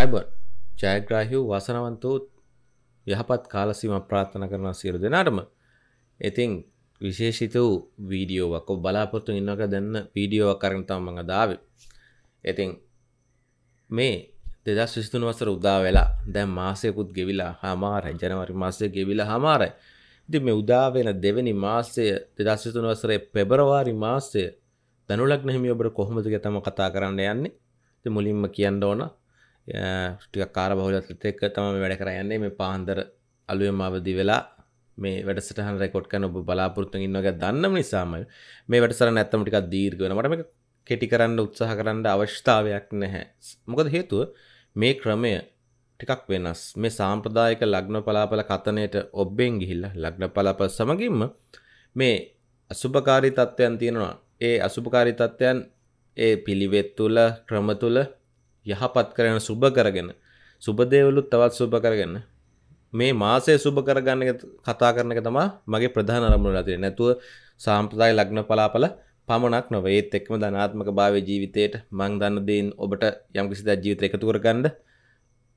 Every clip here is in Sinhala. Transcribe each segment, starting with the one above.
අයිබන් ජයග්‍රාහිව් වසනවන්තූත් යහපත් කාලසිම ප්‍රාර්ථන කරන සියලු දෙනාටම ඉතිං විශේෂිත වූ වීඩියෝවක් බලාපොත්තු ඉන්නක දෙන්න වීඩියෝව කරනතම මඟ දාව ඉතිං මේ දෙදස් විස්තුන වසර උදා වෙලා දැම් මාසයකුත් ගෙවිලා හමාර ජනවරි මාසය ගෙවිලා හමාරයි. ඉති මේ උදාවෙන දෙවැනි මාසය දෙදස් විතුන වසරේ පෙබරවාරි මාසය දනුලක් නැහිමි ඔබට කොහොමද තම කතා කරන්න යන්නේ. මුලින්ම කියන්න ඕන ටික කාර බහුලත් එක්ක තම වැඩ කරයන්නේ මේ පාන්දර අලුවම අවදි වෙලා මේ වැඩසටහන් රෙකොඩ් කන ඔබ බලාපොරත්තු ඉන්නක දන්නම නිසාම මේ වැඩසර නැත්තම ටිකක් දීර්ඝ වෙන මට මේක කෙටි කරන්න උත්සාහ කරන්න අවශ්‍යතාවයක් නැහැ. මොකද හේතුව මේ ක්‍රමය ටිකක් වෙනස්. මේ සාම්ප්‍රදායක ලග්න පලාපල කතනයට ඔබ්බෙන් ගිහිල්ල ලග්න පලාපල සමගින්ම මේ අසුභකාරී තත්ත්වයන් තියෙනවා. ඒ අසුභකාරී තත්ත්වයන් ඒ පිළිවෙත් තුළ ක්‍රම තුළ යහපත් කරන සුභ කරගෙන සුබදේවලුත් තවත් සුභ කරගන්න මේ මාසය සුභ කරගන්න කතා කරන එක තමා මගේ ප්‍රධාන අරමුණ ලතිය නැතුව සාම්ප්‍රදාය ලග්න පලාපල පමණක් නොව. ඒත් එක්ම ධනාත්මක භාව ජීවිතයට මං දන්න දෙන් ඔබට යම් කිසි ජීවිත එකතු කරගන්න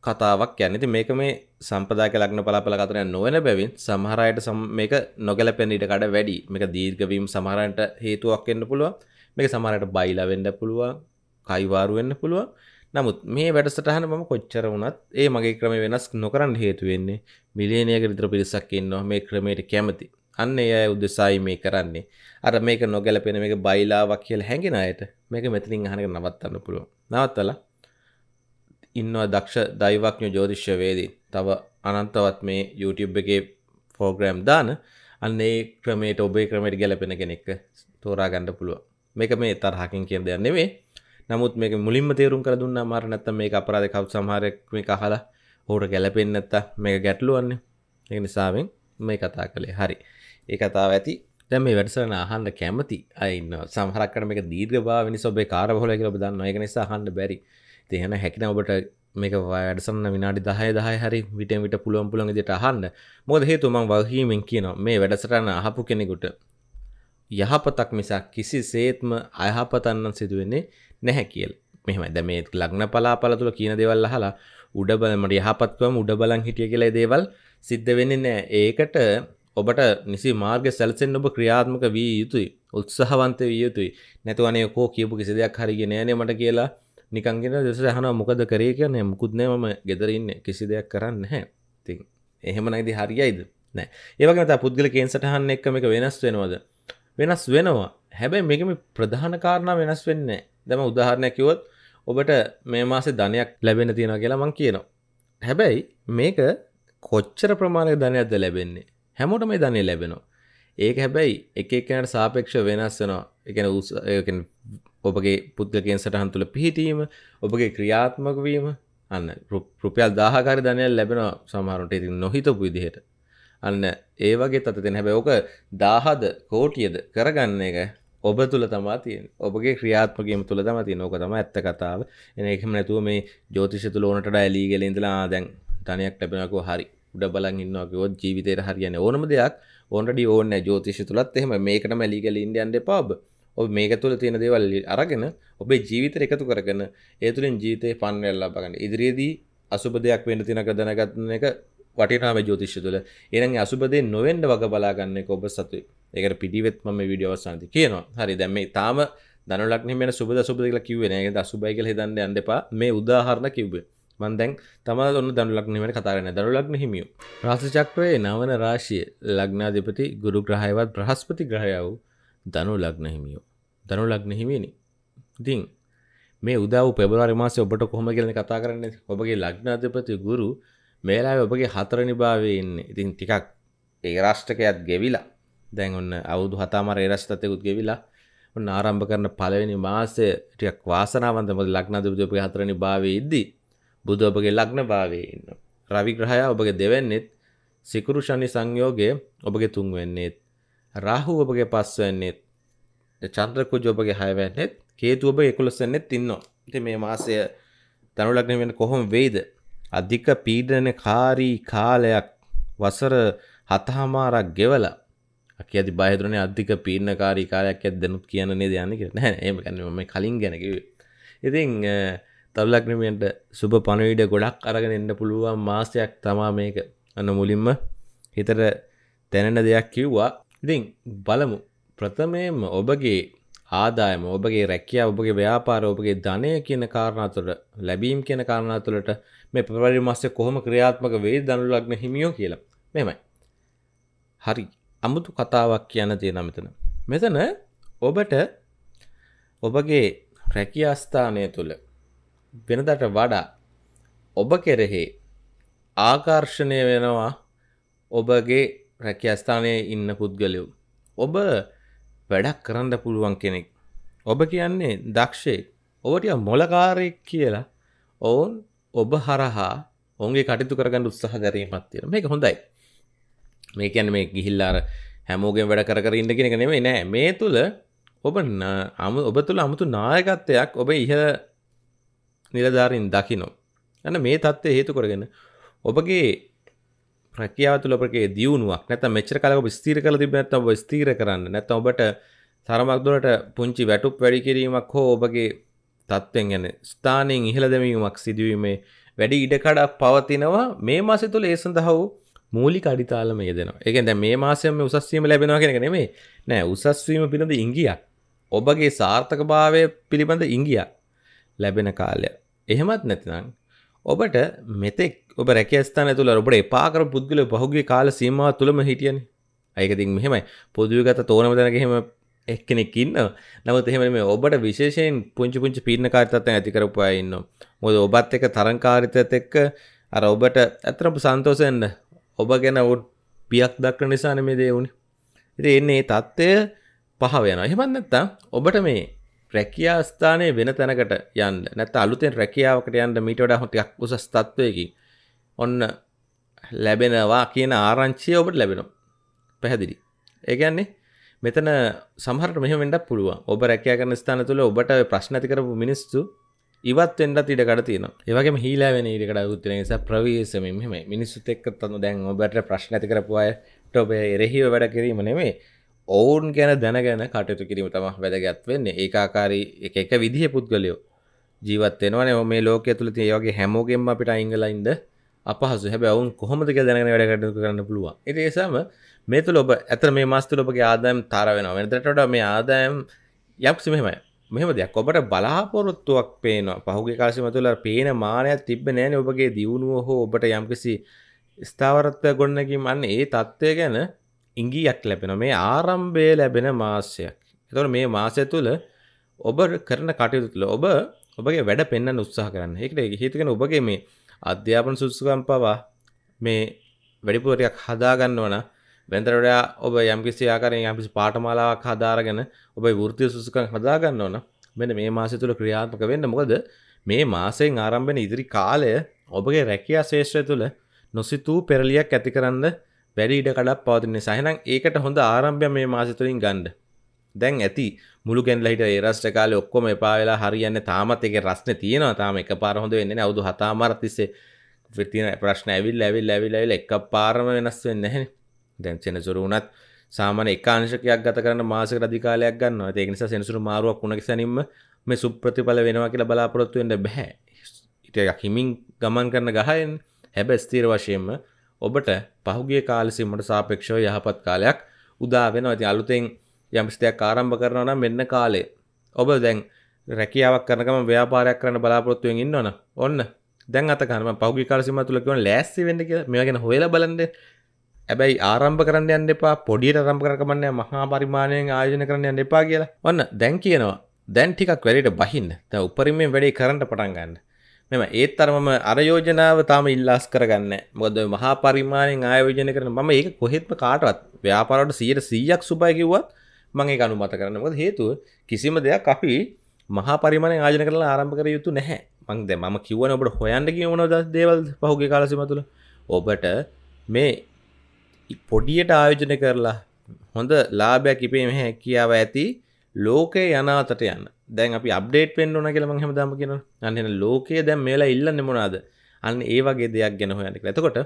කතාවක් යන්නති මේක මේ සම්පදාක ලග්න පලාපල කතරය නොවන බැවින් සමහරයට මේක නොගැලපෙන ඉට කඩ වැඩි. මේක දීර්ගවීම් සමහරන්ට හේතුවක් එන්න පුළුව මේක සමහරයට බයිලා වෙන්න පුළුවන්. කයිවාරු වෙන්න පුළුවන්. නමුත් මේ වැඩසටහන මම කොච්චර වුණත් ඒ මගේ ක්‍රම වෙනස් නොකරන්න හේතු වෙන්නේ මිලියනයක විතර පිරිසක් ඉන්නවා මේ ක්‍රමයට කැමති. අන්න ඒ අය උදෙසායි මේ කරන්නේ. අර මේක නොගැලපෙන මේක බයිලාවක් කියලා හැඟෙන අයට මේක මෙතනින් අහනක නවත්තන්න පුළුවන්. නවත්තලා ඉන්නවා දක්ෂ දෛවඥ ජෝතිශ්‍යවේදී තව අනන්තවත් මේ YouTube එකේ ෆෝග්‍රෑම් දාන අන්න ඒ ක්‍රමයට ඔබේ ක්‍රමයට ගැලපෙන කෙනෙක් තෝරා ගණඩ පුළුව මේක මේ තරහකින් කිය දෙයක් නෙවේ නමුත් මේක මුලින්ම තේරුම් කර දුන්න මාර නැත්ත මේ අපරාධ කව් සමහරක් මේ කහලා හෝට ගැලපෙන් නැත්ත මේක ගැටලුවන්නේ. ඒ නිසාවෙන් මේ කතා කළේ. හරි. ඒ කතාව ඇති. දැම මේ වැඩසරන අහන්න කැමති අයින්න සහරක්කට මේ දීර්ග භාවනි ඔබේ කාරහොල කියල දන්න එක නිසා හන්න බැරි. තියෙන හැකින ඔබට මේක වැඩසන්න විනාඩි දහය දහය හරි විට විට පුළුවන් පුළන් දිට අහන්න. මොද හේතුමං වහීමෙන් කියන මේ වැඩසටන්න අහපු කෙනෙකුට යහපතක් මිසක් කිසි සේත්ම අයහපතන්න සිදුවෙන්නේ නැහැ කියල්. මෙහම ද මේ ලග්න පලාපල තුළ කියන දෙවල් හලා උඩබලමට යහපත්වම උඩ බලන් හිටිය කියලා දේවල් සිද්ධ වෙන්නේ නෑ ඒකට ඔබට නිසි මාර්ග සැලසෙන් ඔබ ක්‍රියාත්මක වී යුතුයි. උත්සාහවන්ත විය යුතුයි. නැතුවනේ කෝ කියපු කිසි දෙයක් හරිගෙන නෑනේ මට කියලා නිකන්ගෙන දෙස හන මොකද කරේ කියන මුකුත්නෑ මම ගෙදරන්න කිසි දෙයක් කරන්න හැ ති එහෙම නයිද හරියයිද? නෑ. ඒවගත පුද්ගල කේන්සටහන්න එක්කම එක වෙනස් වෙනවාද? වෙනස් වෙනවා. හැබැයි මේකම ප්‍රධාන කාරණා වෙනස් වෙන්නේ දම උදාහරණයකිවොත් ඔබට මේ මාසේ ධනයක් ලැබෙන තියෙනවා කියලා මං කියනවා. හැබැයි මේක කොච්චර ප්‍රමාණය ධනයක්ද ලැබෙන්නේ? හැමෝට මේ ධනය ලැබෙනවා. ඒක හැබැයි එක එකනට සාපේක්ෂ වෙනස් වෙනවා. එකන ඔබගේ පුද්ගකයෙන් සටහන් තුළ පිහිටීම ඔබගේ ක්‍රියාත්මක වීම. අන්න රුපියල් දාහකාර ධනය ලැබෙන සමහරුට ඉතින් නොහිතපු විදිහට. අන්න ඒ වගේ තතතින හැබැ ඕක දාහද කෝටියද කරගන්න එක ඔබ තුළ තමා තියෙන් ඔබගේ ක්‍රියාත්මකම තුළ තම ති නොක තම ඇත්ත කතාව. එන එකම නැතුව මේ ජෝතිෂ තුළ ඕනට ඇලීගෙලින්දලා දැන් ධනයක් ලැබෙනකෝ හරි උඩ බලන් ඉන්නවාකවොත් ජීවිතයට හරියන ඕනම දෙයක් ඕනඩි ඕන්න ජෝතිෂ තුළත් එහෙම. මේකට මැලිගල ඉන්ඩියන්ඩ පාබ ඔබ. මේක තුළ තියෙන දේවල් අරගෙන ඔබේ ජීවිත එකතු කරගෙන ඒතුළින් ජීතය පන්වල්ලා බගන්න ඉදිරියේදී අසුබ දෙයක් වෙන්න තිනක දැනගත්න එක වටිනාව ජෝතිෂ තුළ එන අසුබදේ නොවෙන්ඩ වග බලාගන්න ඔබ සතු එකට පිටිවෙත් ම විඩියෝ සන්ති කියනවා. හරි දැම්මේ තාම දනලක් මෙ සුබද සුබදල කිවෙන ගේ සුබයිකල හිදන්න අන්ඩපා මේ උදාහරණ කිව්වේ. මන්දැන් තම ඔන්න දනුලක් නිවට කතාරන දරුලක්න හිමියු. රාසචක්‍රයේ නවන රාශිය ලග්නාධිපති ගුරු ග්‍රහයවත් බ්‍රහස්පති ග්‍රහයාව දනු ලග්න හිමියෝ. දනු ලග්න හිමිනි ඉතිං මේ උදාව පෙබරවාරි මාසය ඔබට කොහොම කියලන කතා කරන්න? ඔබගේ ලග්නාධපති ගුරු මේලා ඔබගේ හතරනි භාවය ඉන්න. ඉතින් ටිකක් ඒ රාෂ්ටකයත් ගෙවිලා දැන් ඔන්න අවුදු හතාමර ඒරශ්තතයකුත් ගෙවිලා ඔන්න ආරම්භ කරන පලවෙනි මාසය ටියක් වාසනාවන්ත මොද ලක්නාධපති හතරනි භාවය ඉද්දී බුදු ඔබගේ ලග්න භාවයේ ඉන්න. රවිග්‍රහය ඔබගේ දෙවැන්නෙත් සිකුරු ශනි සංයෝගය ඔබගේ තුන්වෙන්නෙත් රාහු ඔබගේ පස්වවෙන්නෙත් චන්ද්‍රකුජ ඔබගේ හයවැන්නෙත් කේතු ඔබ එකුලොස්සෙන්නෙත් ඉන්නවා. ඉති මේ මාසය තනුලක්න වෙන කොහොම වෙයිද. අධික පීඩන කාරී කාලයක් වසර හතහමාරක් ගෙවල කියති බහිදුරන අධික පීර්ණකාරී කාලයක් ඇත් දැනුත් කියන නේ දයන්න නෑ ඒම කන්න ම කලින් ගැනකිව ඉතින් තල්ලක්නමට සුප පණවිඩ ගොඩක් අරගෙන එන්න පුළුවන් මාසයක් තමා මේක. අන්න මුලින්ම හිතට තැනෙන දෙයක් කිව්වා. ඉතින් බලමු. ප්‍රථමයම ඔබගේ ආදායම ඔබගේ රැකිය ඔබගේ ව්‍යාපාර ඔබගේ ධනය කියන කාරණා තුළ ලැබීම් කියන කාරණා තුළට මේ පෙබරි මාසය කොහොම ක්‍රියාත්මක වේ දනු ලග්න හිමියෝ කියලා. මෙමයි හරි. අමුතු කතාවක් කියන්න තියෙන මෙතන මෙතන ඔබට ඔබගේ රැකියස්ථානය තුළ වෙනදට වඩා ඔබ කෙරෙහි ආකර්ශණය වෙනවා ඔබගේ රැකියස්ථානයේ ඉන්න පුද්ගලයෝ. ඔබ වැඩක් කරන්න පුළුවන් කෙනෙක්. ඔබ කියන්නේ දක්ෂේ ඔබටිය මොලකාරයෙක් කියලා ඔවුන් ඔබ හරහා ඔන්ගේ කටයුතු කරගන්න උත්සාහ දැරීමත් තියෙන මේක හොඳයි. මේ කියන්න මේ ගිහිල්ලාර හැමෝගෙන් වැඩ කර ඉන්න කෙනෙක නෙමේ නෑ මේ තුළ ඔබ අම ඔබ තුළ අමුතු නායකත්වයක් ඔබ ඉහ නිලධාරින් දකිනො. ඇන මේ තත්ත්වය හේතු කරගෙන ඔබගේ ප්‍රකියාව තුළ ඔබගේ දියුණුවක් නැත මෙච්චර කලක ස්තීර කල තිබ නැත ඔබ ස්තීර කරන්න. නැත ඔබට තරමක් දුරට පුංචි වැටුප් වැඩි කිරීමක් හෝ ඔබගේ තත්ත්වෙන් ගැන ස්ථානයෙන් ඉහළ දැමීමක් සිදුවීමේ වැඩි ඉඩකඩක් පවතිනවා. මේ මාසෙ තුළ ඒ සඳහා වූ මූලික අඩිතාලම යෙදෙනවා. ඒ කියන්නේ දැන් මේ මාසෙම උසස්වීම ලැබෙනවා කියන එක නෙමෙයි. නෑ උසස්වීම පිළිබඳ ඉංගියක්. ඔබගේ සාර්ථකභාවය පිළිබඳ ඉංගියක් ලැබෙන කාලය. එහෙමත් නැතිනම් ඔබට මෙතෙක් ඔබ රැකස්ථාන තුළ ඔබට එපාකර පුද්ගල පහුගේ කාල සීමවා තුළම හිටියන අයකතින් මෙහෙමයි පොදුවගත තෝනම දැනගහෙම එක්කෙනෙක් ඉන්න නමුත් එහෙම මේ ඔබට විශේෂයෙන් පුංචි පුංචි පීර්ණ කාර්යතත්වයන් ඇති කරපුවා ඉන්න. මොකද ඔබත් එක්ක තරංකාරිතයත් එක්ක අර ඔබට ඇත්තටම සන්තෝෂෙන්න ඔබ ගැන ඔවුන් පියක් දක්න නිසා මේ දේ වුණේ. ඉතින් එන්නේ මේ தත්ත්වය පහ වෙනවා. එහෙමත් නැත්නම් ඔබට මේ රැකියා ස්ථානයේ වෙන තැනකට යන්න නැත්නම් අලුතෙන් රැකියාවකට යන්න මීට වඩා ටිකක් උසස් තත්ත්වයකින් ඔන්න ලැබෙනවා කියන ආරංචිය ඔබට ලැබෙනවා. පැහැදිලි. ඒ කියන්නේ මෙතන සමහරට මෙහෙම වෙන්නත් පුළුවන්. ඔබ රැකියා කරන ස්ථාන තුල ඔබට ප්‍රශ්න ඇති කරපු මිනිස්සු ඉවත් වෙන්නත් ඉඩකඩ තියෙනවා. ඒ වගේම හීලා වෙන ඉඩකඩකුත් තියෙන නිසා ප්‍රවේශමෙන් මෙහෙම මිනිස්සුත් එක්ක තන දැන් ඔබට ප්‍රශ්න ඇති කරපු අයට ඔබ එරෙහිව වැඩ කිරීම නෙමෙයි. ඔවුන් ගැන දැනගෙන කටයුතු කිරීම තමයි වැදගත් වෙන්නේ. ඒකාකාරී එක එක විදිහේ පුද්ගලයෝ ජීවත් වෙනවනේ මේ ලෝකයේ තුල තියෙන ඒ වගේ හැමෝගෙම අපිට අයින් වෙලා ඉන්න අපහසු. හැබැයි ඔවුන් කොහොමද කියලා දැනගෙන වැඩ කටයුතු කරන්න පුළුවන්. ඒ නිසාම මේ තුල ඔබ ඇතර මේ මාස තුල ඔබගේ ආදායම් තර වෙනවා. වෙනදට වඩා මේ ආදායම් යම්කිසි මෙහෙමයි. මෙහෙම දෙයක් ඔබට බලාපොරොත්තුවක් පේනවා. පහුගිය කාලෙම තුල පේන මානයක් තිබ්බ නෑනේ ඔබගේ දියුණුව හෝ ඔබට යම්කිසි ස්ථාවරත්වයක් ගොඩනැගීම අන්න ඒ தත්ත්වය ගැන ඉංගියක් ලැබෙනවා. මේ ආරම්භය ලැබෙන මාසයක්. එතකොට මේ මාසය තුල ඔබ කරන කටයුතු තුළ ඔබ ඔබගේ වැඩ පෙන්වන්න උත්සාහ කරන්න. ඒකට හේතුකන ඔබගේ මේ අධ්‍යාපන සුදුසුකම් පවා මේ වැඩිපුර ටිකක් හදා ගන්නව නම් වෙනතට වඩා ඔබ යම්කිසි ආකාරයෙන් යම්කිසි පාඨමාලාවක් හදාරගෙන ඔබේ වෘත්තීය සුසුකම් හදා ගන්න ඕන. මෙන්න මේ මාසය තුල ක්‍රියාත්මක වෙන්න. මොකද මේ මාසයෙන් ආරම්භ වෙන ඉදිරි කාලය ඔබගේ රැකියා ශේෂ්ත්‍රය තුල නොසිතූ පෙරලියක් ඇති කරන්න වැඩි ඉඩ කඩක් පවතින නිසා. එහෙනම් ඒකට හොඳ ආරම්භයක් මේ මාසය තුලින් ගන්න. දැන් ඇති මුළු ගැන්ලා හිට ඒ රස්ට කාලේ ඔක්කොම එපා වෙලා හරියන්නේ තාමත් ඒකේ රස්නේ තියෙනවා. තාම එකපාර හොඳ වෙන්නේ නැහැ. අවුරුදු 7මාරක් තිස්සේ තියෙන ප්‍රශ්න ඇවිල්ලා ඇවිල්ලා ඇවිල්ලා ඇවිල්ලා එකපාරම වෙනස් වෙන්නේ නැහැනේ. දැන් සෙනසුරු වුණත් සාමාන්‍ය එකාංශකයක් ගත කරන මාසයකට අධික කාලයක් ගන්නවා. ඒක නිසා සෙනසුරු මාරුවක් වුණ කිසනින්ම මේ සුප්‍රතිඵල වෙනවා කියලා බලාපොරොත්තු වෙන්න බෑ. ඊට හිමින් ගමන් කරන ගහයෙන් හැබැයි ස්ථිර වශයෙන්ම ඔබට පහුගිය කාල සීමට සාපේක්ෂව යහපත් කාලයක් උදා වෙනවා. ඉතින් අලුතෙන් යම්කිසි දෙයක් ආරම්භ කරනවා නම් මෙන්න කාලය. ඔබ දැන් රැකියාවක් කරන ගමන් ව්‍යාපාරයක් කරන්න බලාපොරොත්තු වෙමින් ඉන්නවනම් ඔන්න දැන් අත ගන්න මම පහුගිය කාල සීමාව තුල කියවන ලෑස්ති වෙන්න කියලා මේවා ගැන හොයලා බලන්න ඇබැයි ආරම්භ කරන්න යන්න එපා. පොඩියට රම්භ කරකමන්න මහා පරිමාණයෙන් ආයෝජන කරන්න යන්න එපා කියලා. ඔන්න දැන් කියනවා. දැන් ටිකක් වැඩට බහින්න. ද උපරිමෙන් වැඩේ කරන්නට පටන් ගන්න. මෙම ඒත් අරමම අරයෝජනාව තාම ඉල්ලාස් කරගන්න මොද මහා පරිමාණයෙන් ආයෝජන කරන ම ඒක කොහෙත්ම කාටවත් ව්‍යාපාරට සියට සීයක් සුපයි කිව්වත් මගේ ගනු මත කරන්න මොද හේතුව කිසිම දෙයක් අපි මහා පරිමාණ ආජන කරලා ආරම්භ කර යුතු නැහැ. මංද ම කිවන ඔබට හොයන්ට කියවන ද දේවල් පහුගේ කාලසිම තුළ? ඔබට මේ පොඩියට ආයෝජන කරලා හොඳ ලාභයක් ඉපේ මෙ හැකියාව ඇති ලෝකය යනාතට යන්න දැන් අපි අප්ඩේට් වෙන්න ඕන කියලා මම හැමදාම කියනවා. අන්න එන ලෝකය දැන් මේලා ඉල්ලන්නේ මොනවාද? අන්න ඒ වගේ දෙයක් ගැන හොයන්න කියලා. එතකොට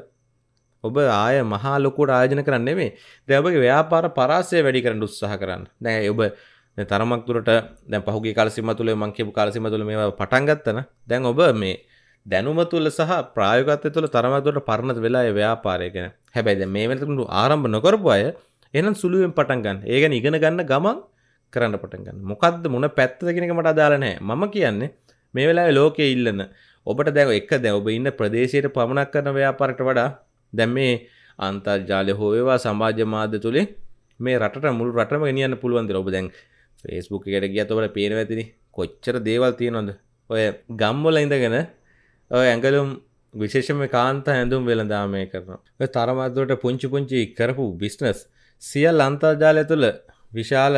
ඔබ ආය මහා ලොකුට ආයෝජන කරන්න නෙමෙයි. දැන් ඔබගේ ව්‍යාපාර පරාසය වැඩි කරන්න උත්සාහ කරන්න. දැන් ඔබ තරමක් දුරට දැන් පහුගේ කාලසිම තුළ මං කියපු කාලසිම තුළ මේවා පටන් ගත්තන දැන් ඔබ මේ දැනුම තුළ සහ ප්‍රායෝගිකත්වය තුළ තරමක් දුරට පරණත වෙලා ඒ ව්‍යාපාරය ගැන හැබැයි දැන් මේ වෙනකොට ආරම්භ නොකරපු අය එහෙනම් සුළුවෙන් පටන් ගන්න. ඒ ගැන ඉගෙන ගන්න ගමන් කරන්න පටන් ගන්න. මොකද්ද මොන පැත්තද කියන එක මට අදාළ නැහැ. මම කියන්නේ මේ වෙලාවේ ලෝකයේ ඉල්ලන ඔබට දැන් එක දැන් ඔබ ඉන්න ප්‍රදේශයට පමණක් කරන ව්‍යාපාරයට වඩා දැන් මේ අන්තර්ජාලය හෝ ඒවා සමාජ මාධ්‍ය තුලින් මේ රටට මුළු රටම ගෙනියන්න පුළුවන් දේ ඔබ දැන් ෆේස්බුක් එකට ගියත් ඔබට පේනවා ඇතිනි කොච්චර දේවල් තියෙනවද ඔය ගම්වල ඉඳගෙන ඔය ඇඟලුම් විශේෂම කාන්ත ඇඳුම් වෙළඳාමය කරනවා ඔය තරමද්දුවට පුංචි පුංචි කරපු බිස්නස් සියල් අන්තර්ජාලය තුළ විශාල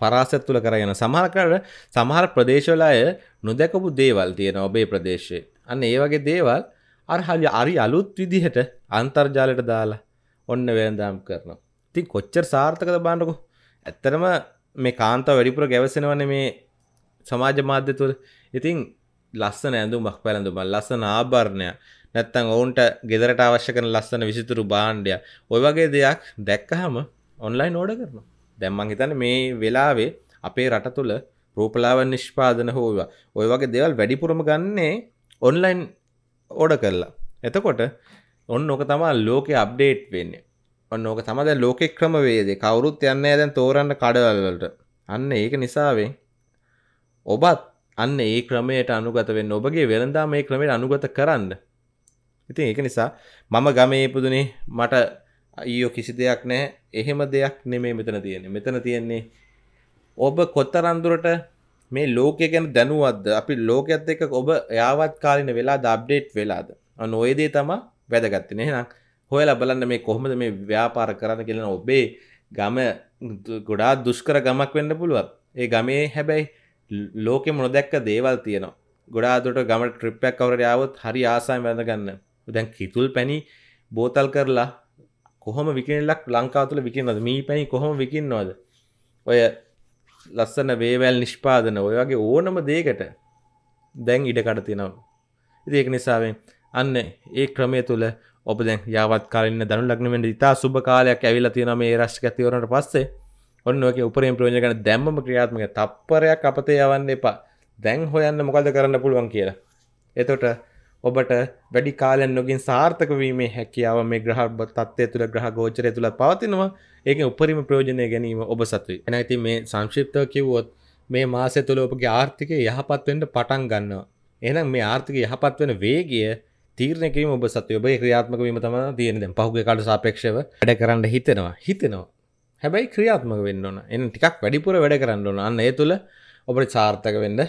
පරාසත් තුළ කරගෙන සමහරකට සමහර ප්‍රදේශවල අය නොදැකපු දේවල් තියෙන ඔබේ ප්‍රදේශයේ අන්න ඒ වගේ දේවල් අර හරි අරි අලුත් විදිහට අන්තර්ජාලයට දාලා ඔන්න වෙළඳාම් කරනවා. ඉතින් කොච්චර සාර්ථකද බලන්නකෝ. ඇත්තටම මේ කාන්තාව වැඩිපුර ගැවසෙනවනේ මේ සමාජ මාධ්‍ය තුළ. ඉතින් ලස්සන ඇඳුමක් පැළඳුමක් ලස්සන ආභරණයක් නැත්තම් ඔවුන්ට ගෙදරට අවශ්‍ය කරන ලස්සන විසිතුරු භාණ්ඩයක් ඔය වගේ දෙයක් දැක්කහම ඔන්ලයින් ඕඩර් කරනවා. දැන් මං හිතන්නේ මේ වෙලාවේ අපේ රට තුළ රූපලාවන්‍ය නිෂ්පාදන හෝවා ඔය වගේ දේවල් වැඩිපුරම ගන්නේ ඔන්ලයින් ඕඩර් කරලා. එතකොට ඔන්න ඕක තමයි ලෝකේ අප්ඩේට් වෙන්නේ. ඔන්න ඕක තමයි දැන් ලෝකේ ක්‍රමවේදය. කවුරුත් යන්නේ දැන් තෝරන්න කඩවල වලට. අන්න ඒක නිසාවෙන් ඔබත් අන්න ඒ ක්‍රමයට අනුගත වෙන්න ඔබගේ වෙළඳාම මේ ක්‍රමයට අනුගත කරන්න. ඉතින් ඒක නිසා මම ගමේ ඉපදුනේ මට අයියෝ කිසි දෙයක් නැහැ. එහෙම දෙයක් නෙමෙයි මෙතන තියෙන්නේ. මෙතන තියෙන්නේ ඔබ කොතරම් දුරට මේ ලෝකය ගැන දැනුවත්ද? අපි ලෝකයේත් එක්ක ඔබ යාවත් කාලින වෙලාද අප්ඩේට් වෙලාද? අන්න ඔය දේ තමයි වැදගත් වෙන්නේ. එහෙනම් හොයලා බලන්න මේ කොහොමද මේ ව්‍යාපාර කරන්න කියලා ඔබේ ගම ගොඩාක් දුෂ්කර ගමක් වෙන්න පුළුවන්. ඒ ගමේ හැබැයි ලෝකෙ මොනොදැක්ක දේවල් තියෙනවා. ගොඩාක් දුරට ගමට ට්‍රිප් එකක් කවුරුහරි ආවොත් හරි ආසාවෙන් වැඳ ගන්න. දැන් කිතුල් පැණි බෝතල් කරලා කොහොම විකිනෙලක් ලංකාව තුළ විකිනවද? මී පැණි කොහොම විකින්නවද? ඔය ලස්සන වේවැල් නිෂ්පාදන ඔය වගේ ඕනම දෙයකට දැන් ඉඩකඩ තියෙනවා. ඉතින් ඒක නිසාවෙන් අන්න ඒ ක්‍රමය තුළ ඔබ දැන් යාවත් කාලින්න දනු ලග්න වෙන්න ඉතා සුබ කාලයක් ඇවිල්ලා තියෙනවා මේ රාශික ඇතිවරනට පස්සේ ඔන්න ඔයගේ උපරිම ප්‍රයෝජන ගන්න දැම්මම ක්‍රියාත්මක තප්පරයක් අපතේ යවන්න එපා. දැන් හොයන්න මොකද කරන්න පුළුවන් කියලා. එතකොට ඔබට වැඩි කාලයක් නොගින් සාර්ථක වීමේ හැකියාව මේ ග්‍රහ තත්ත්වය තුළ ග්‍රහ ගෝචරය තුළ පවතිනවා. ඒකෙන් උපරිම ප්‍රයෝජනය ගැනීම ඔබ සතුයි. එහෙනම් ඉතින් මේ සංක්ෂිප්තව කිව්වොත් මේ මාසය තුළ ඔබගේ ආර්ථිකය යහපත් වෙන්න පටන් ගන්නවා. එහෙනම් මේ ආර්ථිකය යහපත් වෙන වේගය තීරණය කිරීම ඔබ සතුයි. ඔබේ ක්‍රියාත්මක වීම තමයි තියෙන්නේ. දැන් පහුගිය කාලට සාපේක්ෂව වැඩ කරන්න හිතෙනවා. හිතෙනවා. හැබැයි ක්‍රියාත්මක වෙන්න ඕන. එන්න ටිකක් වැඩිපුර වැඩ කරන්න ඕන. අන්න ඒ තුල ඔබට සාර්ථක වෙන්න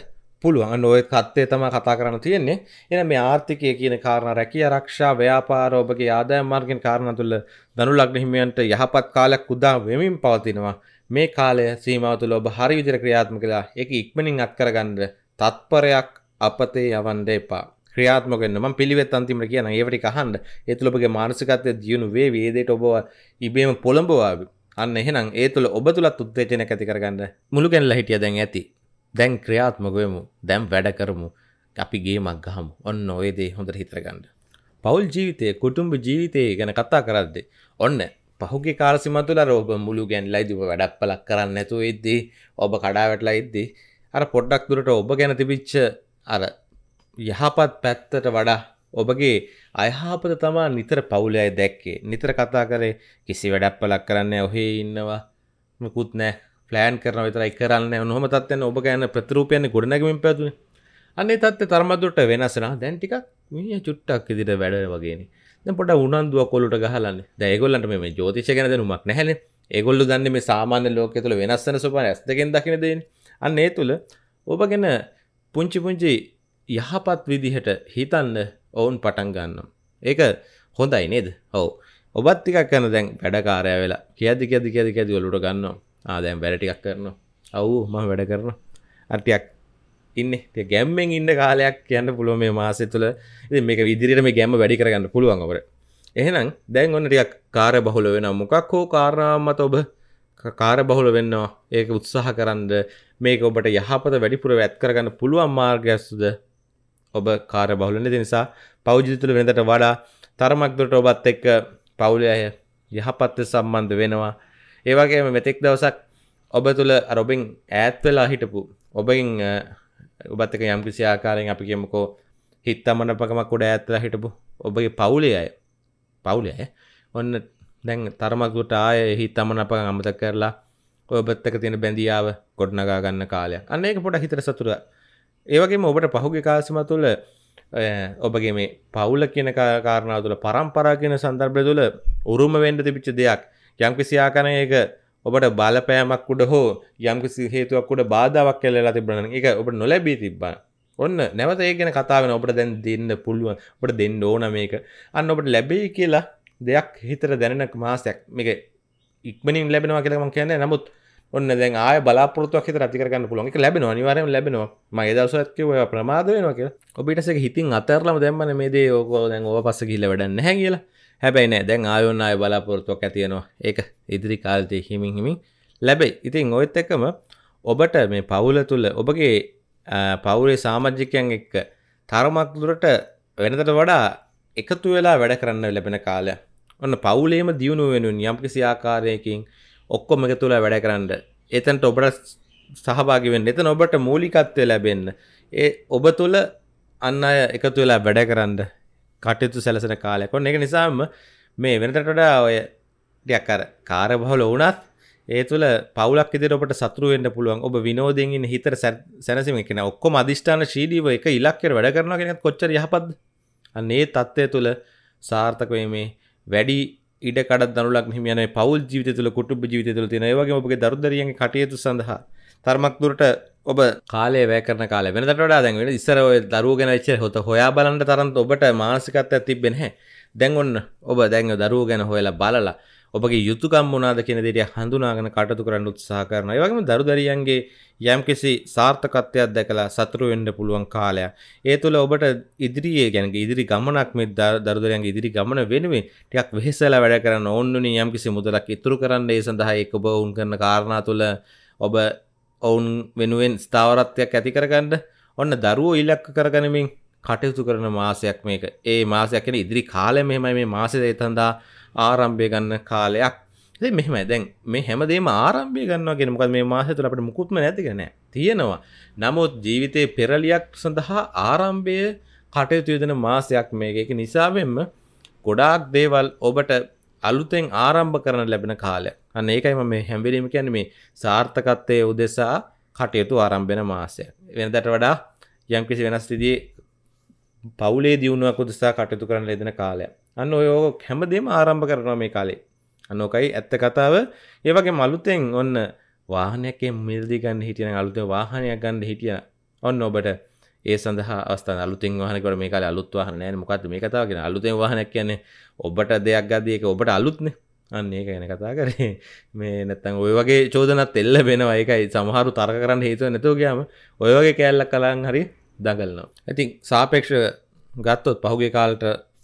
පුළුවන්. අන්න ඔය කත්තේ තමයි කතා කරන්න තියෙන්නේ. එහෙනම් මේ ආර්ථිකය කියන කාරණා රැකිය ආරක්ෂා ව්‍යාපාර ඔබගේ ආදායම් මාර්ගින් කාරණා තුල ධනු ලග්න හිමියන්ට යහපත් කාලයක් උදා වෙමින් පවතිනවා. මේ කාලය සීමාව තුළ ඔබ හරි විදිහට ක්‍රියාත්මක වෙලා ඒක ඉක්මනින් අත් කරගන්න තත්පරයක් අපතේ යවන්න එපා. ක්‍රියාත්මක වෙන්න මම පිළිවෙත් අන්තිමට කියන ඒවට ටික අහන්න. ඒ තුළ ඔබගේ මානසිකත්වය දියුණු වේ වේදයට ඔබ ඉබේම පොළඹවාවි. අන්න එහෙනම් ඒ තුළ ඔබ තුළත් උත්තේජනයක් ඇති කරගන්න මුළු ගැනලා හිටිය දැන් ඇති. දැන් ක්‍රියාත්මක වෙමු. දැන් වැඩ කරමු. අපි ගේමක් ගහමු. ඔන්න ඔය දේ හොඳට හිතරගන්න. පවුල් ජීවිතය කුටුම්බ ජීවිතය ගැන කතා කරද්දී ඔන්න පහුගේ කාලසිම තුළ ඔබ මුළු ගැන්ලා ඉදිව වැඩක් පලක් කරන්න නැතුව ඉද්දී ඔබ කඩා වැටලා ඉද්දී අර පොඩ්ඩක් දුරට ඔබ ගැන තිබිච්ච අර යහපත් පැත්තට වඩා ඔබගේ අයහාපත තමා නිතර පවුලය දැක්කේ. නිතර කතා කරේ කිසි වැඩක් පලක් කරන්න ඔහේ ඉන්නවා. මකුත් නෑ ප්ලෑන් කරන විතරයි කරන්න නොහම තත්වයන ඔබ ගැන ප්‍රතිරූපයන ගොඩනැගමින් පැතුන අන්නේ තත්ත තරමදුරට වෙනසෙන දැන් ටිකක් මිය චුට්ටක් ඉදිට වැඩ වගේන. පොට උනන්දුව කොලට ගහලන්න. දැගොල්ලට මේ ජෝතිෂ ගැන දනුමක් නැහැන. ඒගොල්ලු දන්න මේ සාමාන්‍ය ලෝක තුළ වෙනස්සන සුප ඇස්තකෙන් දකින දෙන අන්න ඒ තුළ ඔබ ගැන පුංචි පුංචි යහපත් විදිහට හිතන්න ඔවුන් පටන් ගන්නම්. ඒක හොඳයි නේද? ඔව්. ඔබත් ටිකක් කරන දැන් වැඩකාරය වෙලා කියද්දි කියද්දි කියද්දි කියද්දි ඔලුවට ගන්නවා. ආ දැන් වැඩ ටිකක් කරනවා. අව් මම වැඩ කරනවා. අර ටිකක් ඉන්නේ. ටික ගැම්මෙන් ඉන්න කාලයක් කියන්න පුළුවන් මේ මාසෙ තුල. ඉතින් මේක ඉදිරියට මේ ගැම්ම වැඩි කරගන්න පුළුවන් ඔබට. එහෙනම් දැන් ඔන්න ටිකක් කාර්ය බහුල වෙනවා. මොකක් හෝ කාරණාවක් මත ඔබ කාර්ය බහුල වෙන්නවා. ඒක උත්සාහ කරන්න මේක ඔබට යහපත වැඩිපුර වැත් කරගන්න පුළුවන් මාර්ගයක්ද ඔබ කාර බහුලන නිසා පෞජි තුළ වෙනදට වඩා තරමක් දුරට ඔබත් එක්ක පවුල අය යහපත්ත සම්බන්ධ වෙනවා. ඒවගේම මෙතෙක් දවසක් ඔබ තුළ රොබින් ඈත් වෙලා හිටපු ඔබගින් ඔබත් එක යම්කිසි ආකාරයෙන් අපි කියමුකෝ හිත් අමනපකමක් උඩ ඈත්ලා හිටපු ඔබගේ පවුලේ අය පවුලේ අය? ඔන්න දැන් තරමක්දුට ආය හිත් අමනපක අමතක කරලා ඔබත් එක තියෙන බැඳියාව ගොඩනගා ගන්න කාලයක්. අන්න ඒක පොඩ හිතට සතුට ඒවගේම ඔබට පහුගේ කාසම තුළ ඔබගේ මේ පවුල කියන කාරණාව තුළ පරම්පරා කියන සන්දර්භය තුළ උරුම වෙන්ඩ තිබිච්ච දෙයක්. යම්කිසි ආකනයක ඔබට බලපෑමක් උඩ හෝ යම්කිසි හේතුවක් උඩ බාධාවක් කෙල්ලලා තිබන එක ඔබට නොලැබී තිබ්බා. ඔන්න නැවත ඒ ගැන කතාවෙන ඔබට දැන් දෙන්න පුළුවන්. ඔබට දෙන්න ඕන මේක. අන්න ඔබට ලැබෙයි කියලා දෙයක් හිතර දැනෙන මාසයක්. මේක ඉක්මනින් ලැබෙනවා කියලම කියන්න නමුත් ඔන්න දැන් ආය බලාපොරත්තුවක් හිතර ඇතිකරගන්න පුළුවන්. එක ලැබෙනවා අනිවාර්යයෙන් ලැබෙනවා. මගේ දවසක් කිව්වා ප්‍රමාද වෙනවා කියලා. ඔබ ඊට පස්සේ හිතින් අතරලම දැම්මනේ මේ දේ ඕක දැන් ඕව පස්සේ ගිහිල්ලා වැඩක් නැහැ කියලා. හැබැයි නෑ දැන් ආයොන්න ආය බලාපොරොත්තුවක් ඇති වෙනවා. ඒක ඉදිරි කාලේ හිමින් හිමින් ලැබෙයි. ඉතින් ඔයත් එක්කම ඔබට මේ පවුල තුල ඔබගේ පවුලේ සාමාජිකයන් එක්ක තරමක් දුරට වෙනතට වඩා එකතු වෙලා වැඩ කරන්න ලැබෙන කාලය ඔන්න පවුලේම දියුණුව වෙනුවෙන් යම්කිසි ආකාරයකින් ඔක්කොම එකතු වෙලා වැඩ කරන්න. එතනට ඔබට සහභාගී වෙන්න. එතන ඔබට මූලිකත්වය ලැබෙන්න. ඒ ඔබ තුල අන්න අය එකතු වෙලා වැඩ කරන්න කටයුතු සැලසෙන කාලයක් ඔන්න. ඒක නිසාම මේ වෙනතට වඩා ඔය ටිකක් අර කාර්යබහුල වුණත් ඒ තුළ පවුලක් ඉදිරියට ඔබට සතුරු වෙන්න පුළුවන්. ඔබ විනෝදයෙන් ඉන්න හිතට සැනසීම කියන ඔක්කොම අදිෂ්ඨාන ශීලීව එක ඉලක්කයට වැඩ කරනවා කියන එක කොච්චර යහපත්ද? අන්න ඒ தත්ත්වය තුළ සාර්ථක වීමේ වැඩි ඉඩ කඩක් දනුලක් හිම යන පවුල් ජීවිත තුළ කුටුබ ජීවිත තුළ තියෙන ඒ වගේ ඔබගේ දරුදරියන්ගේ කටයුතු සඳහා තරමක් දුරට ඔබ කාලේ වැය කරන කාලේ වෙනදට වඩා දැන් වෙන ඉස්සර ඔය දරුවෝ ගැන ඉච්චර හොත හොයා බලන්න තරම් ඔබට මානසිකත්වයක් තිබෙන්නේ නැහැ. දැන් ඔන්න ඔබ දැන් දරුවෝ ගැන හොයලා බලලා ඔබගේ යුතුකම් මොනාද කියන දෙයට හඳුනාගෙන කටයුතු කරන්න උත්සාහ කරනවා. ඒ වගේම දරුදරියන්ගේ යම්කිසි සාර්ථකත්වයක් දැකලා සතුටු වෙන්න පුළුවන් කාලයක්. ඒ තුළ ඔබට ඉදිරියේ ගැන ඉදිරි ගමනක් මේ දරුදරියන්ගේ ඉදිරි ගමන වෙනුවෙන් ටිකක් වෙහෙසලා වැඩ කරන්න ඕන්නුනේ යම්කිසි මුදලක් ඉතුරු කරන්න ඒ සඳහා ඒක ඔබ වුන් කරන කාරණා තුළ ඔබ ඔවුන් වෙනුවෙන් ස්ථාවරත්වයක් ඇති කරගන්න ඔන්න දරුවෝ ඉලක්ක කරගනිමින් කටයුතු කරන මාසයක් මේක. ඒ මාසයක් කියන්නේ ඉදිරි කාලෙ මෙහෙමයි මේ මාසෙ තඳා ආරම්භය ගන්න කාලයක්. ඉතින් මෙහෙමයි. දැන් මේ හැමදේම ආරම්භය ගන්නවා කියන මොකද මේ මාසය තුළ අපිට මුකුත්ම නැති නෑ. තියෙනවා. නමුත් ජීවිතේ පෙරලියක් සඳහා ආරම්භය කටයුතු යොදන මාසයක් මේක. ඒක නිසාවෙන්ම ගොඩාක් දේවල් ඔබට අලුතෙන් ආරම්භ කරන ලැබෙන කාලයක්. අන්න ඒකයි මම මේ හැම වෙලෙම කියන්නේ මේ සාර්ථකත්වයේ උදෙසා කටයුතු ආරම්භ වෙන මාසයක්. වෙනදට වඩා යම්කිසි වෙනස් විදිහේ පවුලේ දියුණුවක් උදෙසා කටයුතු කරන ලැබෙන කාලයක්. අන්න ඔය හැමදේම ආරම්භ කරනවා මේ කාලේ. අනෝකයි ඇත්ත කතාව. ඒ වගේම අලුතෙන් ඔන්න වාහනයක් මිලදී ගන්න හිටියනම් අලුතෙන් වාහනයක් ගන්න හිටිය. ඔන්න ඔබට ඒ සඳහා අවස්ථාව අලුතෙන් වාහනයක් වල මේ කාලේ අලුත් වාහන නැහැ මොකද්ද මේ කතාව කියන්නේ? අලුතෙන් වාහනයක් කියන්නේ ඔබට දෙයක් ගද්දී ඒක ඔබට අලුත්නේ අන්න ඒක ගැන කතා කරේ. මේ නැත්තම් ඔය වගේ චෝදනත් එල්ල වෙනවා. ඒකයි සමහරු තර්ක කරන්න හේතුව නැතුව ගියාම ඔය වගේ කෑල්ලක් කලන් හරි දඟලනවා. ඉතින් සාපේක්ෂව ගත්තොත් පහුගිය කාලට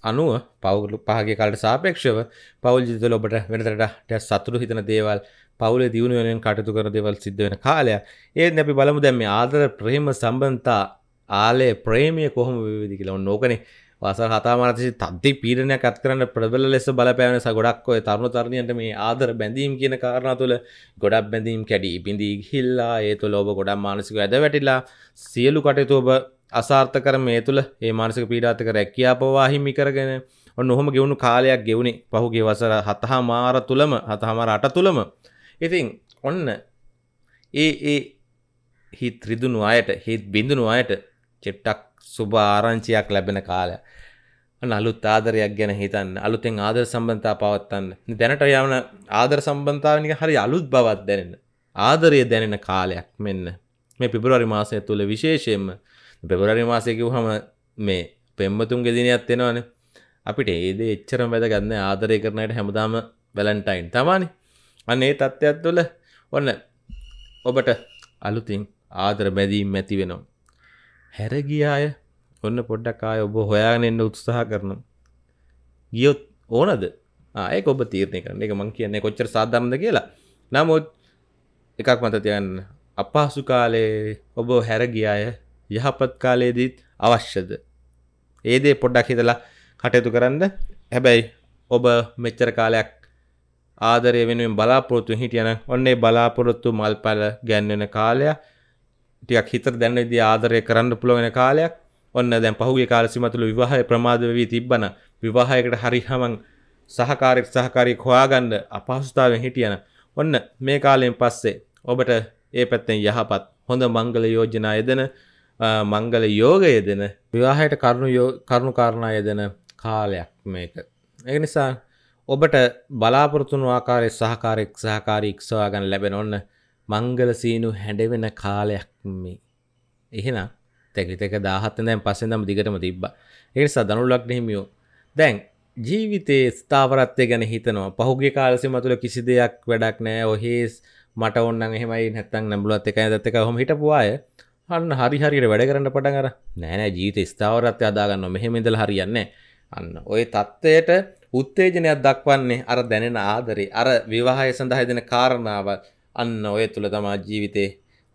අනුව පවුලු පහගේ කාලට සාපේක්ෂව පවුල් ජීවිතවල ඔබට වෙනතරට සතුටු හිතන දේවල් පවුලේ දියුණු වෙනුවෙන් කටයුතු කරන දේවල් සිද්ධ වෙන කාලයක්. ඒත් අපි බලමු දැන් මේ ආදර ප්‍රේම සම්බන්ධතා ආලේ ප්‍රේමය කොහොම වේවිද කියලා. ඔන්න ඕකනේ වසර හතාමානතිසි තද්දි පීඩනයක් අත් කරන්න ප්‍රබල ලෙස බලපෑවෙන නිසා ගොඩක් ඔය තරුණ තරුණියන්ට මේ ආදර බැඳීම් කියන කාරණා තුළ ගොඩක් බැඳීම් කැඩී බිඳී ගිහිල්ලා ඒ තුළ ඔබ ගොඩක් මානසිකව ඇද වැටිලා සියලු කටයුතු ඔබ අසාර්ථ කර මේ තුළ ඒ මානසික පීඩාතක රැකියා පවා හිමි කරගෙන ඔන්න ඔහොම ගෙවුණු කාලයක් ගෙවුණේ. පහුගේ වසර හතහා මාර තුළම හතහමාර අට තුළම. ඉතින් ඔන්න ඒ ඒ හිත් රිදුණු අයට හිත් බිඳුණු අයට චෙට්ටක් සුභ ආරංචියක් ලැබෙන කාලය අලුත් ආදරයක් ගැන හිතන්න අලුතෙන් ආදර සම්බන්ධතා පවත්තන්න දැනට යවන ආදර සම්බන්ධාවනික හරි අලුත් බවත් දැනෙන ආදරය දැනෙන කාලයක් මෙන්න. මේ පිබරරි මාසය තුළ විශේෂයෙන්ම පෙබරරි මාසයකිවහම මේ පෙම්මතුන්ගේ දිනයක් එෙනවාන. අපිට ඒද එච්චරම් වැද ගන්න ආදරය කරනයට හැමදාම වැලන්ටයින් තමානි. අන්න ඒ තත්ත්වයක් තුළ ඔන්න ඔබට අලුතින් ආදර බැදීම් ඇති වෙනවා. හැරගියාය ඔන්න පොඩ්ඩක් ආය ඔබ හොයාගෙන එන්න උත්සාහ කරන ගියොත් ඕනද? ආය ඔබ තීරණය කරන එක මං කියන්නේ කොච්චර සාධාරණද කියලා. නමුත් එකක් මත තියන්න අපහසු කාලේ ඔබ හැරගියාය යහපත් කාලයේදීත් අවශ්‍යද? ඒදේ පොඩ්ඩක් හිතලා කටයුතු කරන්න. හැබැයි ඔබ මෙච්චර කාලයක් ආදරය වෙනුවෙන් බලාපොරොත්තු හිටියන ඔන්නේ බලාපොරොත්තු මල්පල ගැන්වෙන කාලයක් ටියක් හිතර දැන්න විදි ආදරය කරන්න පුළුවෙන කාලයක්. ඔන්න දැන් පහුගේ කාල සිමතුළ විවාහය ප්‍රමාද වී තිබ්බන විවාහයකට හරිහමන් සහකාරෙක් සහකාරී හොයාගන්න අපහසුතාවෙන් හිටියන. ඔන්න මේ කාලයෙන් පස්සේ ඔබට ඒ පැත්තෙන් යහපත් හොඳ මංගල යෝජනා යෙදෙන මංගල යෝගය දෙන විවාහයට කරුණු කරුණු කාරණා යෙදෙන කාලයක් මේක. ඒ නිසා ඔබට බලාපොරොතුුණු ආකාරය සහකාරෙක් සහකාරීක්ෂවාගන්න ලැබෙන ඔන්න මංගල සීනු හැඩවෙන කාලයක් මේ. එහෙනම් තැකිතක දාහත්ත දැන් පස්සෙන්දම දිගටම තිබ්බ. ඒ සදනුලක් නෙහිමියෝ. දැන් ජීවිතේ ස්ථාවරත්වය ගැන හිතනවා පහුගේ කාලසි මතුල කිසි දෙයක් වැඩක් නෑ ඔහේස් මට ඔන්න එහෙමයි නැත්තන් නැඹලුවත් එක ඇදත්තක හොම හිටපුවාය අන්න හරි හරියට වැඩ කරන්න පටන් අර. නෑනෑ ජීවිත ස්ථාවරත්වය අදාගන්න මෙහෙමෙදල හරියන්නේ අන්න ඔය තත්ත්වයට උත්තේජනයක් දක්වන්නේ අර දැනෙන ආදරේ අර විවාහය සඳහා දෙන කාරණාව. අන්න ඔය තුළ තමා ජීවිතේ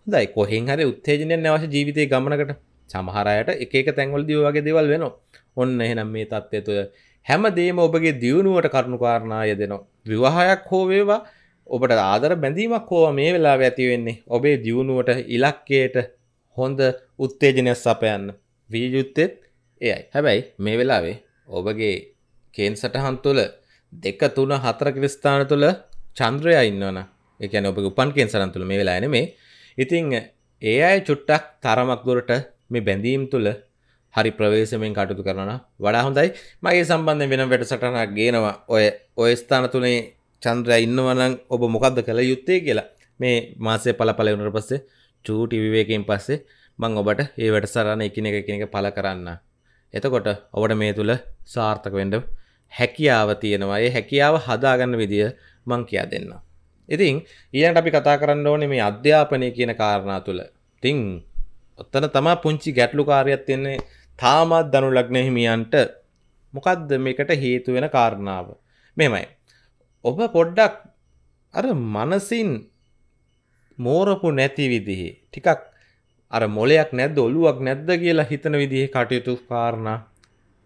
හොඳයි. කොහෙන් හරි උත්තේජනයක් නැවශ්‍ය ජීවිතේ ගමනකට. සමහරයට එක එක තැන්වලදී වගේ දේවල් වෙනවා. ඔන්න එහෙනම් මේ තත්ත්වය තුළ හැම දේම ඔබගේ දියුණුවට කරුණු කාරණා යෙදෙනවා. විවාහයක් හෝ වේවා ඔබට ආදර බැඳීමක් හෝ මේ වෙලා ඇති වෙන්නේ ඔබේ දියුණුවට ඉලක්කයට හොඳ උත්තේජනයක් සපයන්න වී යුත්තෙත් එයයි. හැබැයි මේ වෙලාවේ ඔබගේ කේන් සටහන් තුළ දෙක තුන හතර කිරිස්ථාන තුළ චන්ද්‍රය ඉන්නවන එකන ඔබ උපන්කෙන් සරන් තුළ මේ වෙලා නෙමේ ඉතිං ඒ අය චුට්ටක් තරමක් දුරට මේ බැඳීම් තුළ හරි ප්‍රවේශමෙන් කටයුතු කරන වඩා හොඳයි. මගේ සම්බන්ධ වෙන වැඩ සටනක් ගේනවා. ඔය ඔය ස්ථාන තුනේ චන්ද්‍රය ඉන්නවනං ඔබ මොකක්ද කළ යුත්තේ කියලා. මේ මාසය පල පල වුණට පස්සේ චූටි විවේකෙන් පස්සේ මං ඔබට ඒ වැට සරණ එකන එක එකක පල කරන්න. එතකොට ඔබට මේ තුළ සාර්ථක වෙන්ඩ හැකියාව තියෙනවා. ඒ හැකියාව හදාගන්න විදිය මං කියා දෙන්න. ඉතින් ඊට අපි කතා කරන්න ඕනේ මේ අධ්‍යාපනය කියන කාරණා තුළ තිං ඔත්තන තමා පුංචි ගැටලු කාරයක් තියන්නේ තාමත් දනු ලග්න හිමියන්ට. මොකක්ද මේකට හේතු වෙන කාරණාව? මෙමයි ඔබ පොඩ්ඩක් අර මනසින් මෝරපු නැති විදිහේ. ටිකක් අර මොලයක් නැද්ද ඔලුවක් නැද්ද කියලා හිතන විදිහේ කටයුතු කාරණා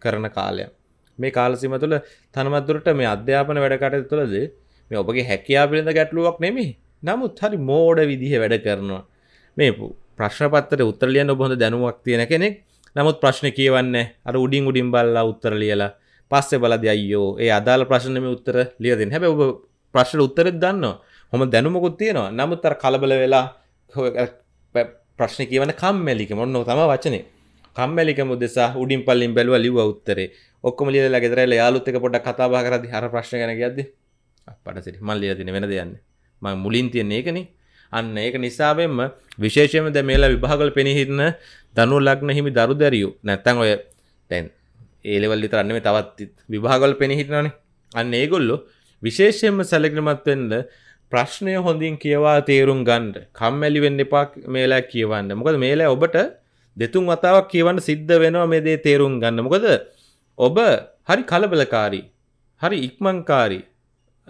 කරන කාලයක්. මේ කාලසිම තුළ තනමත්දුරට මේ අධ්‍යාපන වැඩ කටයුතු තුළද මේ ඔබගේ හැකියා පිළිඳ ගැටලුවක් නෙමේ නමුත් හරි මෝඩ විදිහ වැඩ කරනවා. මේ ප්‍රශ්නපත්තට උත්තරලියන්න ඔබ හොඳ දැනුවක් තියෙන කෙනෙක්. නමුත් ප්‍රශ්න කියවන්න අර උඩින් උඩින් බල්ලා උත්තර ලියලා පස්සේ බලද අයියෝ ඒ අදාළ ප්‍රශ්නම උත්තර ලියදින් හැබ ඔබ ප්‍රශ්න උත්තරෙත් දන්න හොම දැනුමකුත් තියෙනවා. නමුත් අර කලබල වෙලා ප්‍රශ්න කියවන කම්මැලික මොන්න තම වචනේ. කම්මැලිකම දෙසා උඩින් පල්ලින් බැලුව ලිව උත්තරේ. ඔක්කොම ලියලා ගෙදරලා යාළුත් එක්ක පොඩ්ඩක් කතා බහ කරද්දි අර ප්‍රශ්න ගැන කියද්දි අප්පට සිටි මම ලියලා තියෙන වෙන දෙයක් මම මුලින් තියෙන ඒකනේ. අන්න ඒක නිසාවෙන්ම විශේෂයෙන්ම දැන් මේලා විභාගවල පෙනී හිටින ධනු ලග්න හිමි දරු දැරියු. නැත්තම් ඔය දැන් ඒ ලෙවල් විතර නෙමෙයි තවත් විභාගවල පෙනී හිටිනවනේ අන්න ඒගොල්ලෝ විශේෂයෙන්ම සැලකිලිමත් වෙන්න ප්‍රශ්නය හොඳින් කියවා තේරුම් ගන්න. කම්මැලි වෙන්න එපා මේලා කියවන්න. මොකද මේලා ඔබට දෙතුන් වතාවක් කියවන්න සිද්ධ වෙනවා මේ දේ තේරුම් ගන්න. මොකද ඔබ හරි කලබලකාරී හරි ඉක්මංකාරී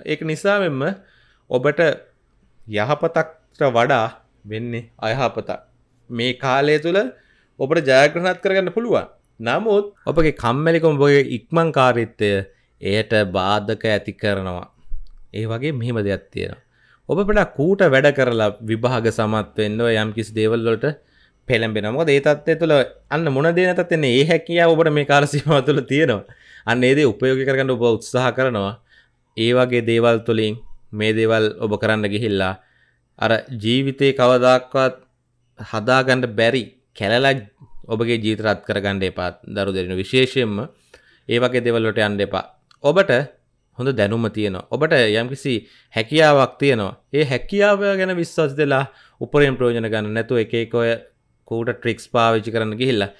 ඒක නිසාවෙන්ම ඔබට යහපතක් වඩා වෙන්නේ අයහපතක්. මේ කාලය තුළ ඔබට ජයග්‍රහණත් කරගන්න පුළුවන්. නමුත් ඔබගේ කම්මැලිකොම ඔබගේ ඉක්මං කාරිත්තය එයට බාධක ඇති කරනවා. ඒ වගේ මෙහෙම දෙයක් තියෙනවා. ඔබ පට කූට වැඩ කරලා විභාග සමත්වෙන්න යම් කිසි දේවල්ලොට පෙළඹෙන මොකද ඒ තත්ත්වය තුළ අන්න මොන දේ නැතත් එන්නේ ඒ හැකියාව ඔබට මේ කාල සීමාව තුළ තියෙනවා. අන්න ඒ දේ උපයෝගී කරගන්න ඔබ උත්සාහ කරනවා. ඒ වගේ දේවල් තුළින් මේ දේවල් ඔබ කරන්න ගිහිල්ලා අර ජීවිතේ කවදාක්වත් හදාගන්න බැරි කැලලා ඔබගේ ජීවිත රත් කරගන්න එපා. දරු දෙරෙන විශේෂයෙන්ම ඒ වගේ දේවල්වලට යන්න එපා. ඔබට හොඳ දැනුම තියෙනවා. ඔබට යම්කිසි හැකියාවක් තියෙනවා. ඒ හැකියාව ගැන විශ්වාස දෙලා උපරිම ප්‍රයෝජන ගන්න නැතුව එක එක ඔය කූට ට්‍රික්ස් පාවිච්චි කරන්න ගිහිල්ලා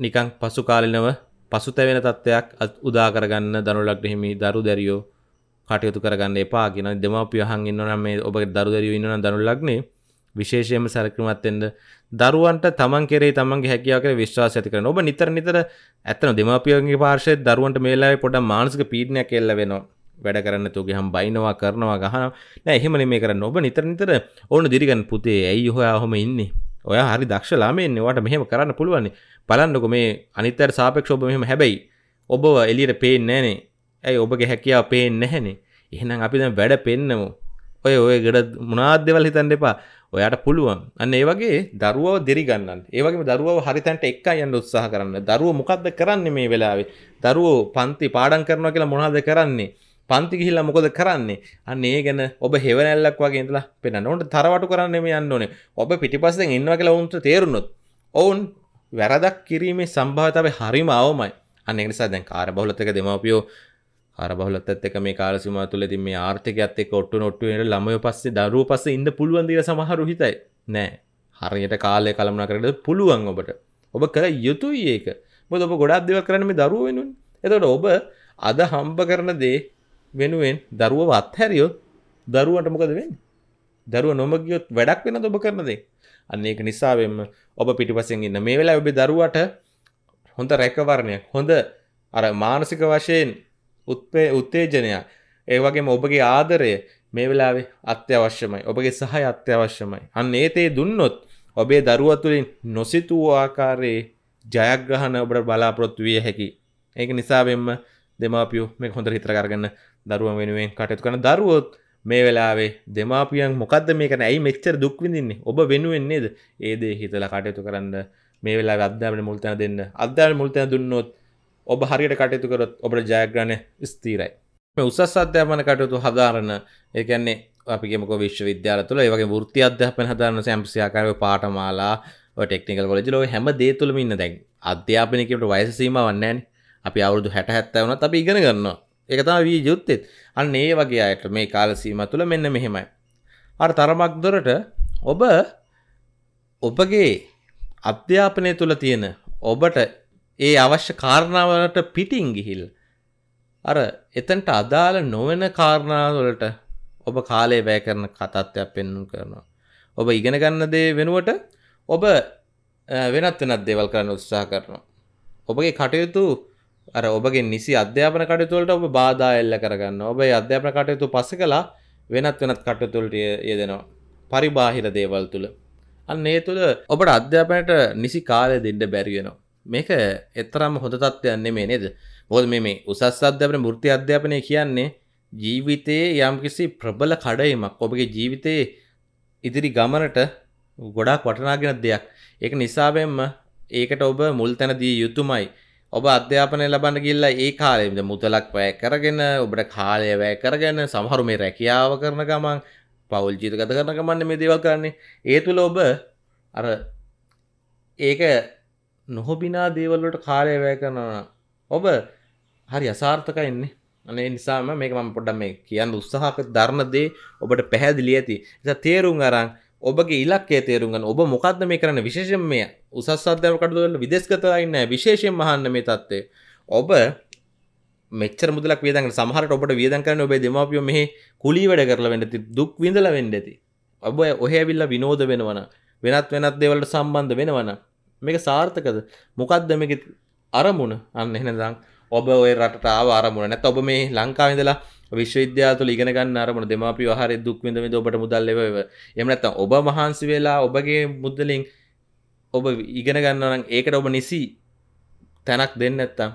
නිකන් පසු කාලිනව පසුතැවෙන තත්ත්වයක් උදා කරගන්න දනුලක් හිමි දරු දැරියෝ කටයුතු කරගන්න එපා ගෙන දෙමවපිය හන් ඉන්නනම් මේ ඔබ දරුදරව ඉන්න දනු ලක්නේ විශේෂයම සැරකමත්වෙන්ද දරුවන්ට තමන් කෙරේ තමන්ගේ හැකියාවක විශ්වාස ඇති කරන ඔබ නිතර නිතර ඇත්තන දෙමපියගේ පාර්ශය දරුවන්ට මේලා පොඩ මානසික පීඩනයක් කෙල්ල වෙනවා. වැඩ කරන්න තුගේ හම් බයිනවා කරනවා ගහන එහෙම මේ කරන්න. ඔබ නිතර නිතර ඕන දිරිගන්න පුතේ. ඇයි හොයා හොම ඉන්නේ? ඔය හරි දක්ෂලාම එන්නවාට මෙහෙම කරන්න පුළුවන්නේ බලන්නක මේ අනිතර සාපෙක්ෂ ඔබ මෙහෙම හැබැයි ඔබ එලියට පේෙන් නෑනේ. ඇයි ඔබගේ හැකියාව පේෙන් නැහැනේ? එහෙනම් අපි දැන් වැඩ පෙන්නමු. ඔය ඔය ගඩ මුණනාදෙවල් හිතන්න එපා. ඔයාට පුළුවන්. අන්න ඒ වගේ දරුවව දෙරිගන්න ඒවගේ දරුව හරිතැන්ට එක් යන්න උත්සාහ කරන්න. දරුව මොකක්ද කරන්න මේ වෙලාවේ? දරුවෝ පන්ති පාඩන් කරනවා කියලා මොනාද කරන්නේ? පන්ති ගිහිල්ලා මොකද කරන්නේ? අන්න ඒ ගැන ඔබ හෙවනැල්ලක් වගේ ඉඳලා පෙන්න්න ඔොන්ට තරවටු කරන්න මේ යන්න ඕනේ. ඔබ පිටිපස්සෙන් ඉන්නවා කියලා ඔවුන්ට තේරුණොත් ඔවුන් වැරදක් කිරීමේ සම්භාතව හරිම අවමයි. අන්න නිසා දැන් කාර බහලතක දෙමපියෝ අර බහලත් එක්ක මේ කාලසිම තුළදී මේ ආර්ථිකයත් එක්ක ඔට්ටු නොට්ටුවෙන ළමය පස්සේ දරුව පස්සේ ඉන්න පුළුවන් දිර සමහරු හිතයි. නෑ. හරියට කාලය කළමනා කරට පුළුවන් ඔබට. ඔබ කර යුතුයි ඒක. මොද ඔබ ගොඩක් දෙව කරන මේ දරුව වෙනුන් එතට ඔබ අද හම්බ කරන දේ වෙනුවෙන් දරුව අත්හැරියොත් දරුවන්ට මොකද වෙන් දරුව නොමගියොත් වැඩක් වෙන ඔබ කරන දේ? අන්න ඒක නිසාවෙන්ම ඔබ පිටිපසෙන් ඉන්න. මේ වෙලා ඔබේ දරුවට හොඳ රැකවරණයක් හොඳ අර මානසික වශයෙන් උත්පේ උත්තේජනයක්. ඒ වගේම ඔබගේ ආදරය මේ වෙලාවේ අත්‍යවශ්‍යමයි. ඔබගේ සහය අත්‍යවශ්‍යමයි. අන්න ඒතේ දුන්නොත් ඔබේ දරුව තුළින් නොසිතූ ආකාරයේ ජයග්‍රහණ ඔබට බලාපොරොත්තු විය හැකි. ඒක නිසාවෙන්ම දෙමාපියෝ මේ හොඳ හිතර කරගන්න දරුවන් වෙනුවෙන් කටයුතු කරන දරුවොත් මේ වෙලාවේ දෙමාපියන් මොකක්ද මේකන ඇයි මෙච්චර දුක්විඳන්නේ ඔබ වෙනුවෙන්නේද ඒදේ හිතලා කටයුතු කරන්න මේ වෙලා අධ්‍යාපන මුල්තන දෙන්න. අධ්‍යාපන මුල්තන දුන්නොත් ඔබ හරියට කටයුතු කරොත් ඔබට ජයග්‍රණය ස්තීරයි මේ උසස් අධ්‍යාපන කටයුතු හදාරන්න ඒකන්නේ අපිගේමක විශ්ව විද්‍යාල තුළ ඒවගේ වෘත්ති අධ්‍යාපන හදාරන්න සැම්සියාකාරව පාටමාලා ටෙක්නිකල් කොලජ ලෝ හැම දේ තුළම ඉන්න. දැන් අධ්‍යාපනකට වයසීම වන්නෑන් අපි අවුරුදු හැට හැත්තවනත් අපි ඉගෙන ගන්න එකතා වී යුත්තෙත් අන්න ඒ වගේ අයට මේ කාලසීම තුළ මෙන්න මෙහෙමයි. අර තරමක් දොරට ඔබ ඔබගේ අධ්‍යාපනය තුළ තියෙන ඔබට ඒ අවශ්‍ය කාරණාවලට පිටිං ගිහිල්. අර එතන්ට අදාළ නොවෙන කාරණාවලට ඔබ කාලේ වැය කරන කතත්වයක් පෙන්නුම් කරනවා. ඔබ ඉගෙන ගන්න දේ වෙනුවට ඔබ වෙනත් වෙනත් දේවල් කරන්න උත්සාහ කරනවා. ඔබගේ කටයුතු අර ඔබගේ නිසි අධ්‍යාපන කටයුතුවලට ඔබ බාධා එල්ල කරගන්න ඔබේ අධ්‍යාපන කටයුතු පස කලා වෙනත් වෙනත් කටයුතුවලට යෙදෙනවා. පරිබාහිර දේවල් තුළ. අන්න ඒ තුළ ඔබට අධ්‍යාපනයට නිසි කාලය දෙන්න බැරිවෙනවා මේක එතරම් හොඳ තත්ත්වයන් නෙමේ නේද? මොකද මේ මේ උසස් අධ්‍යාපන වෘත්ති අධ්‍යාපනය කියන්නේ ජීවිතයේ යම්කිසි ප්‍රබල කඩයිමක් ඔබගේ ජීවිතයේ ඉදිරි ගමනට ගොඩාක් වටනාගෙන දෙයක්. ඒක නිසාවෙන්ම ඒකට ඔබ මුල් තැන දී යුතුමයි. ඔබ අධ්‍යාපනය ලබන්න ගිල්ලා ඒ කාලෙද මුතලක් වැය කරගෙන ඔබට කාලය වැය කරගෙන සමහරු මේ රැකියාව කරන ගමන් පවුල් ජීත ගත කරන ගමන්න මේ දේවල් කරන්නේ. ඒ තුළ ඔබ අර ඒක නොහොබිනා දේවල්ලට කාලය වැය කරනවා ඔබ හරි අසාර්ථකයින්නේ අනේ නිසාම මේක මම පොඩ්ඩ මේ කියන්න උත්සාහක දරණ දේ ඔබට පැහැදිලි ඇති. එ තේරුම් අරං ඔබගේ ඉලක්කේ තේරුම්ගන්න ඔබ මොකක්ද මේ කරන විශේෂම මේ උසස් අධ්‍යාව කටුවල විදෙස්ගතයින්න විශේෂයෙන් මහන්න මේ තත්වේ ඔබ මෙච්චර මුදලක් වියදන් සමහට ඔබට වියදන් කරන ඔබේ දෙමාපියෝ මෙහි කුලී වැඩ කරලා වෙන්නති දුක් විඳල වෙන්න ඇති. ඔබ ඔහැවිල්ල විනෝද වෙනවන වෙනත් වෙනත් දෙවලට සම්බන්ධ වෙනවන මේක සාර්ථකද? මොකක්ද මේක අරමුණ? අන්න එහෙනදං ඔබ ඔය රටාව අරමුණ. නැත ඔබ මේ ලංකාවිදලා විශ්වවිද්‍යා තුළ ඉගෙන ගන්න අරමුණ දෙමාපි හරි දුක් විඳ විද ඔබට මුදල් ලෙව එම නැත්තම් ඔබ මහන්සි වෙලා ඔබගේ මුදලින් ඔබ ඉගෙන ගන්නනම් ඒකට ඔබ නිසි තැනක් දෙන්න ඇත්තම්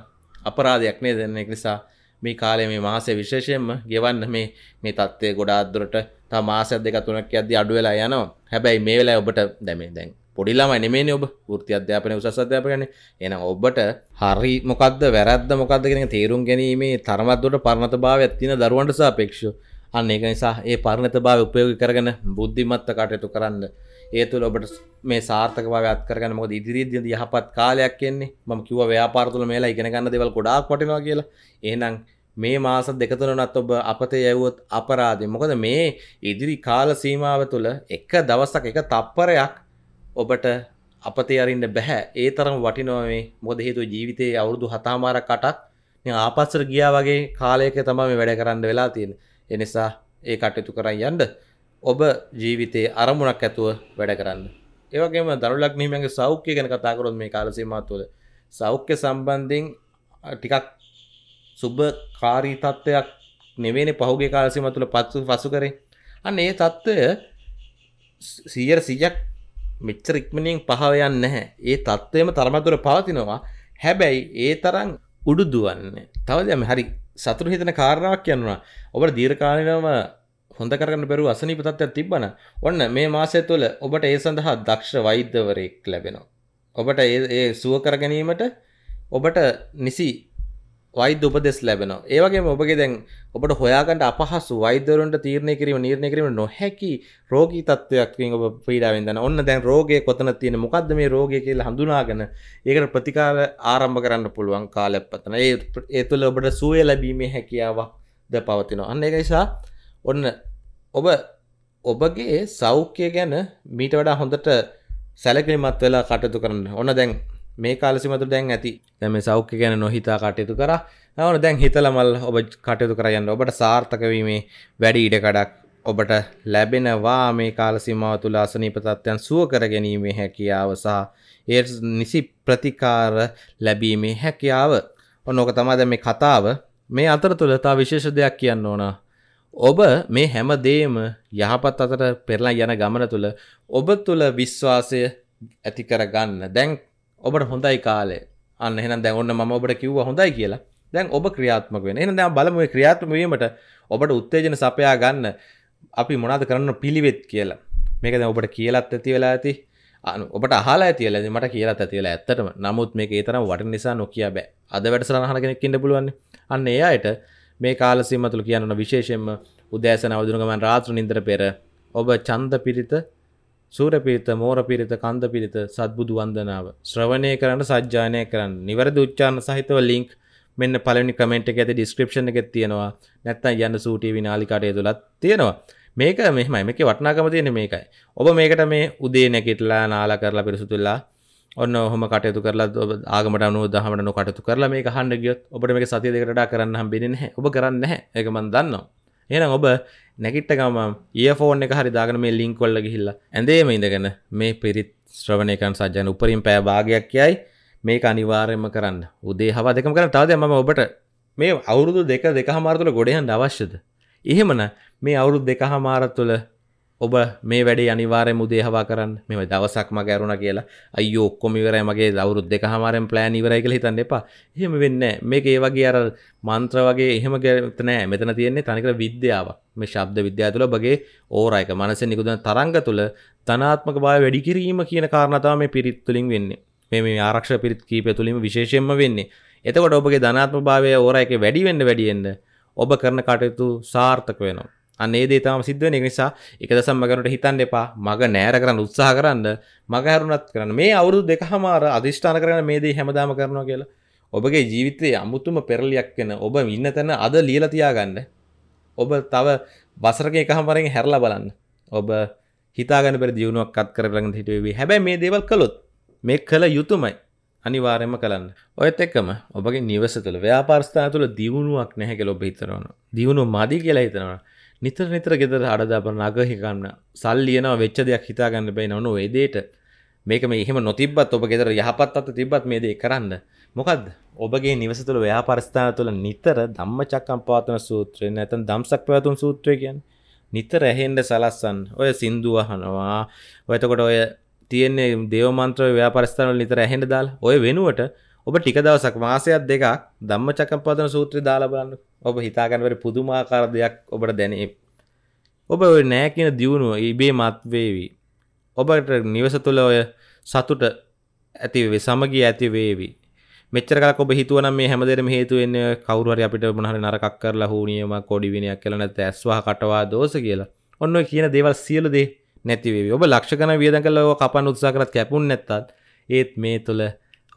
අපරාධයක් නේ දෙන්න එක නිසා මේ කාලේ මේ මාසේ විශේෂයෙන්ම ගෙවන්න මේ මේ තත්ත්වය ගොඩාක් දුරට. තා මාසයක් දෙක තුනක් යද්දී අඩු වෙලා යනවා. හැබැයි මේ වෙලාවේ ඔබට දැමේ දැන් පොඩිලාම නෙමේ ඔබ. ෘති අධ්‍යාපන උසස් අධ්‍යාපකන එන ඔබට හරි මොකක්ද වැරද්ද මොකක්දගෙන තේරුම් ගැනීමේ තරමත්දොට පරණත භාව ඇත්තින දරුවන්ට සාපේක්ෂ අන්න ඒක නිසා ඒ පරණත භාව උපයෝග කරගෙන බුද්ධිමත්ත කටයුතු කරන්න. ඒ තුළ ඔබට මේ සාර්ථක භාව අත්කරගන්න මොද ඉදිරිදි යහපත් කාලයක් කියන්නේ ම කිව ව්‍යාපාරතුළ මේලා ඉගෙන ගන්න දෙවල් ගොඩාක් පටිනවා කියලා. ඒනම් මේ මාස දෙකතුනනත් ඔබ අපතේ යැවුවොත් අපරාධය. මොකද මේ ඉදිරි කාල සීමාව තුළ එක දවස්සක් එක තප්පරයක් ඔබට අපතේ අරින්න බැහැ. ඒ තරම් වටිනොවේ මොද හේතු ජීවිතයේ අවුරුදු හතාමාර කටක් ආපස්සර ගියා වගේ කාලයක තම මේ වැඩ කරන්න වෙලා තියෙන එනිසා ඒ කටයුතු කරන්න යන්ඩ ඔබ ජීවිතයේ අරමුණක් ඇතුව වැඩ කරන්න. ඒවගේම දරුලක් නීමගේ සෞඛ්‍ය ගැන කතාකරොත් මේ කාලසීමා තුළ සෞඛ්‍ය සම්බන්ධින් ටිකක් සුබ කාරී තත්ත්වයක් නෙවෙන පහුගේ කාලසීම තුළ පත්සු පසු කරේ. අන්න ඒ තත්ත්වය සීයර සිජක් මෙච්චර ඉක්මනින් පහවයන්න නැහැ. ඒ තත්ත්වයම තරමතුර පවතිනවා. හැබැයි ඒ තරම් උඩු දුවන්න තවදම හරි සතුරු හිතන කාරණාවක් කියන්නවා ඔබට දීර්කාලනම හොඳ කරන්න බැරු අසනි පතත්වයක් තිබ්බන ඔන්න මේ මාසය තුළ ඔබට ඒ සඳහා දක්ෂ වෛද්‍යවරයෙක් ලැබෙනවා. ඔබට ඒ සුව කර ගැනීමට ඔබට නිසි වෛද්‍ය උපදෙස් ලැබෙනවා. ඒ වගේම ඔබගේ දැන් ඔබට හොයාගන්න අපහසු වෛද්‍යවරුන්ට තීරණය කිරීම නිර්ණය කිරීම නොහැකි රෝගී තත්ත්වයක්කින් ඔබ පීඩාවෙන් දන ඔන්න දැන් රෝගය කොතන තියෙන මොකද්ද මේ රෝගය කියලා හඳුනාගෙන ඒකට ප්‍රතිකාර ආරම්භ කරන්න පුළුවන් කාලයක් පතන. ඒ ඒ තුළ ඔබට සුවය ලැබීමේ හැකියාවක්ද පවතිනවා. අන්න ඒක නිසා ඔන්න ඔබ ඔබගේ සෞඛ්‍ය ගැන මීට වඩා හොඳට සැලකිලිමත් වෙලා කටයුතු කරන්න. ඔන්න දැන් මේ කාලසිමතු දැන් ඇති. දැම සෞඛ්‍ය ගැන නොහිතා කටයුතු කර. නවන දැන් හිතලමල් ඔබ කටයුතු කරයන්න ඔබට සාර්ථකවීමේ වැඩි ඉඩකඩක් ඔබට ලැබෙනවා. මේ කාලසිමාව තුළ අසනීපතත්වයන් සුව කර ගැනීමේ හැකියාව සහ ඒ නිසි ප්‍රතිකාර ලැබීමේ හැකියාව. ඔන්නෝක තමාද මේ කතාව. මේ අතර තුළ තා විශේෂ දෙයක් කියන්න ඕන. ඔබ මේ හැම දේම යහපත් අතට පෙරලා යන ගමන තුළ ඔබ තුළ විශ්වාසය ඇති කර ගන්න දැන් ඔබට හොඳයි කාලේ. අන්න එහෙනම් දැන් ඔන්න මම ඔබට කිව්වා හොඳයි කියලා. දැන් ඔබ ක්‍රියාත්මක වෙන එහෙනම් දැන් බලමු මේ ක්‍රියාත්මක වීමට ඔබට උත්තේජන සපයා ගන්න අපි මොනවද කරන්න පිළිවෙත් කියලා. මේක දැන් ඔබට කියලාත් ඇති වෙලා ඇති. අනු ඔබට අහලා ඇතිල මට කියලත් ඇතිල ඇත්තටම. නමුත් මේ ඒතරම් වට නිසා නොකිය බෑ. අද වැඩසරහන කෙනෙක්කින්න පුළුවන් අන්න ඒ අයට මේ කාලසිම තුළ කියන්න විශේෂෙන්ම උදෑසන අවදුරගමන් රාත්‍ර නින්දර පෙර ඔබ චන්ද පිරිත සූරපිරිත මෝරපිරිත කන්ද පිරිත සත්බුදු වන්දනාව. ශ්‍රවණය කරන්න සජ්‍යානය කරන්න. නිවැරදි උච්චාරණ සහිතව ලින්ක් මෙන්න පළවෙනි කමෙන්ට් එක ඇති ඩිස්ක්‍රිප්ෂන් එකේ තියෙනවා. නැත්නම් යන්න සූ ටීවී නාලිකාට ඇතුළත් තියෙනවා. මේක මෙහෙමයි. මේකේ වටිනාකම තියෙන්නේ මේකයි. ඔබ මේකට මේ උදේ නැගිටලා නාලා කරලා පිරිසුදුලා ඔන්න ඔහොම කටයුතු කරලා ඔබ ආගමට අනුව දහමට නො කටයුතු කරලා මේක අහන්න ගියොත් ඔබට මේක සතිය දෙකකට වඩා කරන්න හම්බෙන්නේ නැහැ. ඔබ කරන්නේ නැහැ. ඒක මම දන්නවා. එහෙනම් ඔබ නැගිට්ට ගම ඒෆෝන් එක හරි දාගෙන මේ ලින්ක් වල ගිහිල්ලා. ඇඳේම ඉඳගෙන මේ පිරිත් ශ්‍රවණය කරන සජ්ජන උපරිම පෑ භාගයක් කියයි මේක අනිවාර්යයෙන්ම කරන්න. උදේ හවා දෙකම කරන්න. තවද මම ඔබට මේ අවුරුදු දෙක දෙකහමාර තුළ ගොඩයන් අවශ්‍යද? එහෙමන මේ අවුරුදු දෙකහමාර තුළ ඔබ මේ වැඩේ අනිවාරය මුදේ හවා කරන්න. මෙම දවසක් මග ඇරුණ කියලා අයෝ ඔක්කොම ඉවරයි. මගේ දවරුත් දෙක හමාරෙන් ප්ලෑන් ඉවරයි කියලා හිතන්න එපා. එහෙම වෙන්න මේක ඒ වගේ අර මන්ත්‍ර වගේ එහෙම ගැත නෑ. මෙතන තියෙන්නේ තනිකර විද්‍යාවක්. මේ ශබ්ද විද්‍යාව තුළ ඔබගේ ඕරායක මනසෙන් නිකුදන තරංග තුළ ධනාත්මක භාවය වැඩි කිරීම කියන කාරණා තමයි මේ පිරිත් තුලින් වෙන්නේ. මේ මේ ආරක්ෂක පිරිත් කීපය තුලින්ම විශේෂයෙන්ම වෙන්නේ. එතකොට ඔබගේ ධනාත්මක භාවය ඕරායක වැඩි වෙන්න වැඩි වෙන්න ඔබ කරන කටයුතු සාර්ථක වෙනවා. අන්නේ දේ තම සිද්ධ වෙන නිසා එක දසම් මගනට හිතන්න එපා. මග නෑර කරන්න උත්සාහ කරන්න මග හැරුණත් කරන්න. මේ අවුරුදු දෙකහමාර අධිෂ්ඨාන කරන මේ දේ හැමදාම කරනවා කියලා ඔබගේ ජීවිතයේ අමුතුම පෙරලියක් වෙන ඔබ ඉන්න තැන අද ලියලා තියාගන්න. ඔබ තව වසරක එකහමරෙන් හැරලා බලන්න. ඔබ හිතාගන්න පෙර දියුණුවක් අත් කරලඟ හිටුවේ හැබැයි මේ දේවල් කළොත් මේ කළ යුතුමයි. අනිවාර්යම කරන්න ඔයත් එක්කම ඔබගේ නිවස තුළ ව්‍යාපාරස්ථාන තුළ දියුණුවක් නැහැ කියලා ඔබ හිතනවා. දියුණුව මදි කියලා හිතනවා. නිතර නිතර ගෙදර අඩදාපන නගහිකන්න සල්ලියනවා වෙච්ච දෙයක් හිතාගන්න බයි නොන ඒදේට මේක මේ එහෙම නොතිබත් ඔබ ගෙදර යහපත් අත තිබත් මේ දේ කරන්න. මොකද ඔබගේ නිවස තුළ ව්‍යාපරිස්ථාන තුළ නිතර ධම්ම චක්කම් පාතන සූත්‍රය නැතන් දම්සක් පැවතුන් සූත්‍රය කියන් නිතර ඇහෙන්ඩ සලස්සන් ඔය සින්දුවහනවා ඔයතකොට ඔය තියෙන්නේ දේවමන්ත්‍ර ව්‍යාපරිස්ථානවල නිතර ඇහෙන්ඩ දාල්. ඔය වෙනුවට ඔබ ටික දවසක් මාසයක් දෙකක් ධම්ම චක්කම්පවත්තන සූත්‍රය දාලා බලන්න. ඔබ හිතාගන්නවර පුදුමාකාර දෙයක් ඔබට දැනේ. ඔබ ඔය නෑ කියන දියුණුව ඉබේ මත්වේවී ඔබට නිවස තුළ ඔය සතුට ඇතිවේ සමගී ඇතිවේවී මෙච්චරකක් ඔබ හිතුවනම් මේ හැමදෙරම හේතුවෙන්න කවරුහරි අපිට මොනහරි නරකක් කරලා හූනියම කොඩිවිනයක් කියලා නැත්නම් ඇස්වහ කටවා දෝෂ කියලා. ඔන්න ඔය කියන දේවල් සියලු දේ නැති වේවි. ඔබ ලක්ෂ ගණන් වියදම් කරලා ඔය කපන්න උත්සාහ කරත් කැපුන් නැත්තත් ඒත් මේ තුළ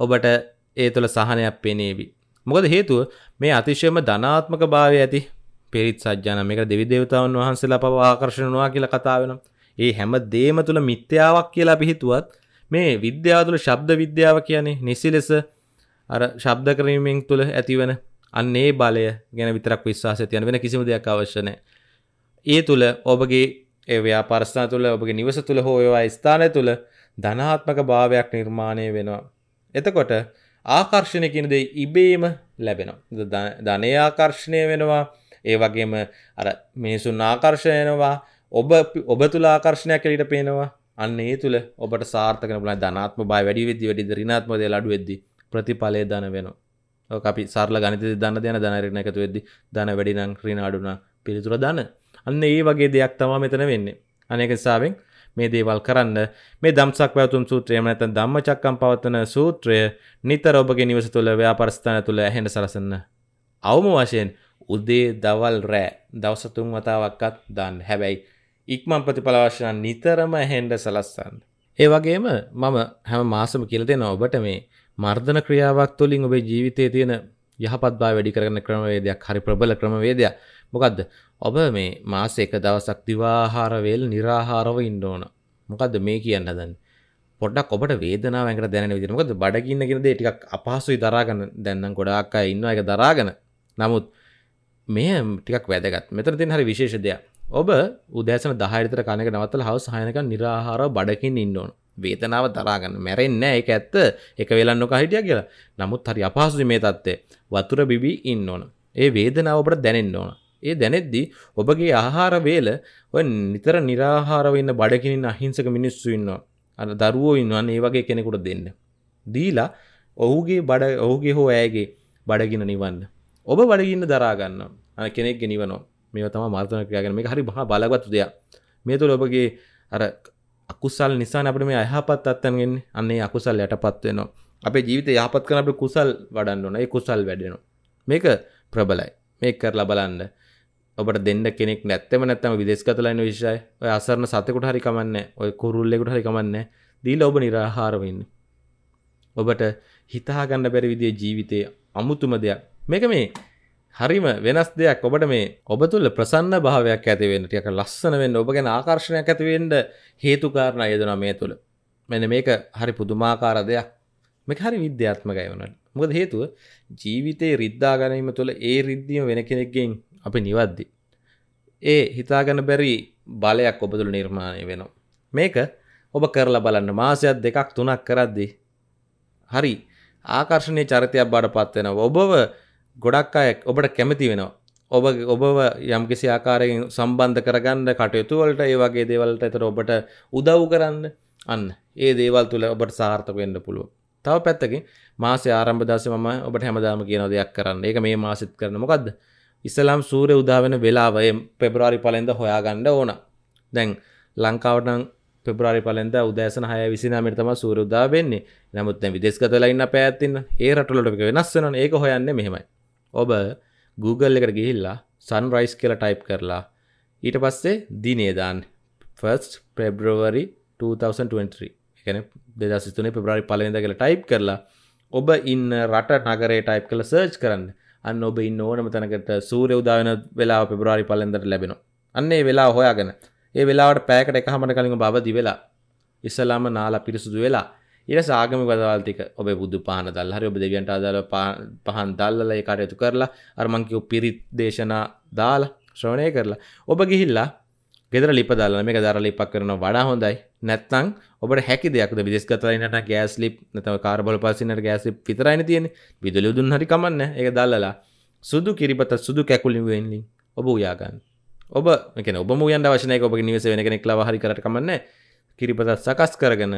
ඔබට ඒ තුළ සහනයක් පෙනේවි. මොකද හේතුව මේ අතිශයම ධනාත්මක භාවය ඇති පිරිත් සජ්ජාන මේක දෙවි දේවතාවුන් වහන්සේලා පව ආකර්ෂණනවා කියලා කතා වෙනවා. ඒ හැම දේම තුළ මිත්‍යාවක් කියලා අපි හිතුවත් මේ විද්‍යාව තුළ ශබ්ද විද්‍යාව කියන්නේ නිසි ලෙස අර ශබ්ද කිරීමෙන් තුළ ඇතිවන අන්න ඒ බලය ගැන විතරක් විශ්වාසය තියන වෙන කිසිම දෙයක් අවශ්‍ය නැහැ. ඒ තුළ ඔබගේ ඒ ව්‍යාපාරස්ථාන තුළ ඔබගේ නිවස තුළ හෝ ඒවා ස්ථානය තුළ ධනාත්මක භාවයක් නිර්මාණය වෙනවා. එතකොට ආකර්ෂණය කියන දේ ඉබේම ලැබෙනවා. ධනය ආකර්ෂණය වෙනවා. ඒ වගේම අර මිනිසුන් ආකර්ෂණයනවා. ඔබ ඔබ තුළ ආකර්ෂණයක් එළියට පේනවා. අන්න ඒ තුළ ඔබට සාර්ථක වෙන බලන්න ධනාත්ම බය වැඩි වෙද්දි වැඩි ඍණාත්මක දේ අඩු වෙද්දි ප්‍රතිඵලය ධන වෙනවා. අපි සරල ගනිත දන්න දෙන දනරන එකතු වෙද්දි දන වැඩිනං ක්‍රීනාඩුන පිළිතුර දන්න අන්න ඒ වගේ දෙයක් තමා මෙතන වෙන්නේ අනෙකසාාවෙන් මේ දේවල් කරන්න. මේ දම්සක් පැවතුම් සූත්‍රයම නැත දම්ම චක්කම් පවත්වන සූත්‍රය නිතර ඔබගේ නිවස තුළ ව්‍යාපරස්ථාන තුළ ඇහෙන සලසන්න. අවම වශයෙන් උදේ දවල් රෑ දවසතුන් වතාවක්කත් දන්න. හැබැයි ඉක්මන් ප්‍රතිඵලවශන නිතරම හෙන්ඩ සලස්සන්න. ඒ වගේම මම හැම මාසම කියලදෙන ඔබට මේ මර්ධන ක්‍රියාවක් තුළින් ඔබේ ජීවිතය තියෙන යහපත්බා වැඩි කරන ක්‍රමවේදයක් හරි ප්‍රබල ක්‍රමවේදයක්. මොකක්ද ඔබ මේ මාස එක දවසක් දිවාහාරවේල් නිරාහාරව ඉන්ඩෝන මොකක්ද මේ කියන්න දන්න පොඩක් ඔබට වේදනාවකට දැන විදිර මොකද බඩගින්නගෙනද ටිකක් අපහසුයි දරාගන්න දැන්නම් ගොඩාක් අය ඉන්න එක දරාගන. නමුත් මේ ටිකක් වැදගත්. මෙතර තින් හරි විශේෂ දෙයක්. ඔබ උදෑසන දහරිතර කනක නවත්තල හවස් හයනක නිරාහාර බඩකින් ඉන්නඕන වේතනාව තරාගන්න මැරෙන්න එක ඇත්ත. එක වෙලන්න කහිටිය කියලා. නමුත් හරි අපහසු මේ තත්වේ වතුර බිබි ඉන්න ඕන. ඒ වේදනාව ඔබට දැනෙන්න ඕන. ඒ දැනෙද්දි ඔබගේ ආහාර වේල ඔය නිතර නිරාහාරවන්න බඩකිනින් අහිංසක මිනිස්සු ඉන්නවා. අ දරුවෝ ඉන්නවන් ඒ වගේ කෙනෙකුට දෙන්න. දීලා ඔහුගේ බඩ ඔහුගේ හෝ ඇයගේ බඩගින නිවන්න. ඔබ බඩගින්න දරාගන්න අන කෙනෙක් ගෙනිවනවා මේ තම මාර්තන ක්‍රයාගෙන මේ හරි බහ බලගත්තු දෙයක්. මේ තුළ ඔබගේ අර අකුසල් නිසා අපට මේ අයහපත් අත්තන්ගෙන් අන්නේ අකුසල් යටපත් වෙනවා. අපේ ජීවිත යහපත් කරන අපේ කුසල් වඩන්න ඕන. ඒ කුසල් වැඩෙනවා. මේක ප්‍රබලයි. මේක කරලා බලන්න. ඔබට දෙන්න කෙනෙක් නැත්තම නැත්තම විදේශගතලා ඉන්න විශ්යයි ඔය අසරණ සතෙකුට හරි කමන්නේ ඔය කුරුල්ලෙකුට හරි කමන්නේ දීලා ඔබ නිරාහාර වෙන්න ඔබට හිතා ගන්න බැරි විදිහේ ජීවිතේ අමුතුම දෙයක්. මේක මේ හරිම වෙනස් දෙයක්. ඔබට මේ ඔබ තුළ ප්‍රසන්න භාවයක් ඇතිවෙන්න ටියක ලස්සන වෙන්න ඔබ ගැන ආකර්ශණයක් ඇතිවෙන්ට හේතුකාරණ අයදන මේ තුළ. මෙන මේක හරි පුදුමාකාර දෙයක්. මේ හරි විද්‍යාත්මකයි වනට මොකද හේතුව ජීවිතයේ රිද්දා ගැනීම තුළ ඒ රිද්දියම වෙන කෙනෙක්ගෙන් අපි නිවද්දි. ඒ හිතාගන්න බැරි බලයක් ඔබ තුළ නිර්මාණය වෙනවා. මේක ඔබ කරලා බලන්න මාසයක් දෙකක් තුනක් කරද්දි. හරි ආකර්ශණය චරිතයක් බඩ පත්වෙන ඔබව ගොඩක් අය ඔබට කැමති වෙනවා. ඔබ ඔබව යම්කිසි ආකාරයෙන් සම්බන්ධ කරගන්න කටයුතුවලට ඒ වගේ දේවල්ට එතර ඔබට උදව් කරන්න අන්න ඒ දේවල් තුළ ඔබට සාර්ථක වෙන්න පුළුව. තව පැත්තකින් මාසේ ආරම්භ දස මම ඔබට හැමදාම කියන දෙයක් කරන්න. ඒක මේ මාසිත් කරන. මොකක්ද ඉස්සලාම් සූරය උදාවෙන වෙලාව පෙබරාරි පලෙන්ද හොයාගන්න ඕන. දැන් ලංකාවටන් පෙබරාරි පලෙන්ද උදෑසන හය විසිනාමට තම සූර උදා වෙන්නේ. නමුත් විදෙස්කතලයින්න පැත්තින්න ඒ රටලට වෙනස්සන ඒක හොයන්න මෙහෙමයි. ඔබ Google එකට ගිහිල්ලා සන්රයිස් කියලා ටයිප් කරලා ඊට පස්සේ දිනේදාන් ෆස්ට පෙබ්‍රවරි 2023 එකන දෙදසිතුනේ පෙබ්‍රාරි පලවෙද කියලා ටයිප් කරලා ඔබ ඉන්න රට නගරේ ටයිප් කළ සර්ච් කරන්න. අන්න ඔබ ඉන්න ඕනම තැනකට සූරය උදාවන වෙලා පෙබ්‍රාරි පලෙන්දට ලැබෙනවා. අන්නේ වෙලා හොයාගෙන ඒ වෙලාවට පෑකට එක හමට කලින් බවදි වෙලා ඉස්සලාම නාලා පිරිසුදු වෙලා ඉට සාගම වදවල්තික ඔබ බුදු පාන දල් හරි ඔබ දෙවියන්ට අදාල පහන් දල්ලල ඒ කටයුතු කරලා අර්මංකිව පිරිත් දේශනා දාලා ශ්‍රවණය කරලා ඔබ ගිහිල්ලා ගෙදර ලිපදල්ල මේ දර ලිපක් කරන වඩා හොඳයි. නැත්තං ඔබට හැකි දෙයක් විදිස්කතලයිනට ගෑස් ලිප් නතම කාර්බල පසිනට ගෑසි පිතරයින තියෙන විදුලි දුන් හරි කමන්න එක දල්ලලා. සුදු කිරිපත සුදු කැකුලින් වෙන්ලින් ඔබ උයාගන්න. ඔබ එක ඔබ යන් වශනය ඔබ නිවස වෙන කෙනෙක් ලව හරි කරට කමන්න කිරිපතත් සකස් කරගෙන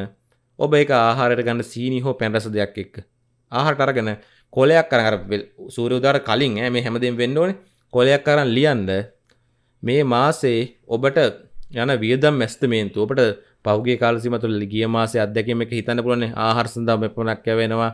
ඔබ එක ආහාරයට ගන්න සීනි හෝ පැන්රස දෙයක් එක්ක ආහාරට අරගෙන කොලයක් කරර සූරෝදාර කලින් ඇ මේ හැමදෙන් වෙන්න ඕන. කොලයක් කරන්න ලියන්ද මේ මාසේ ඔබට යන වියදම් මැස්තමේන්තු ඔබට පෞගේ කාලසිමතුල ගිය මාසේ අත්දැකීම එක හිතන්න පුළන ආහාර සඳහා මෙපනක් ඇවෙනවා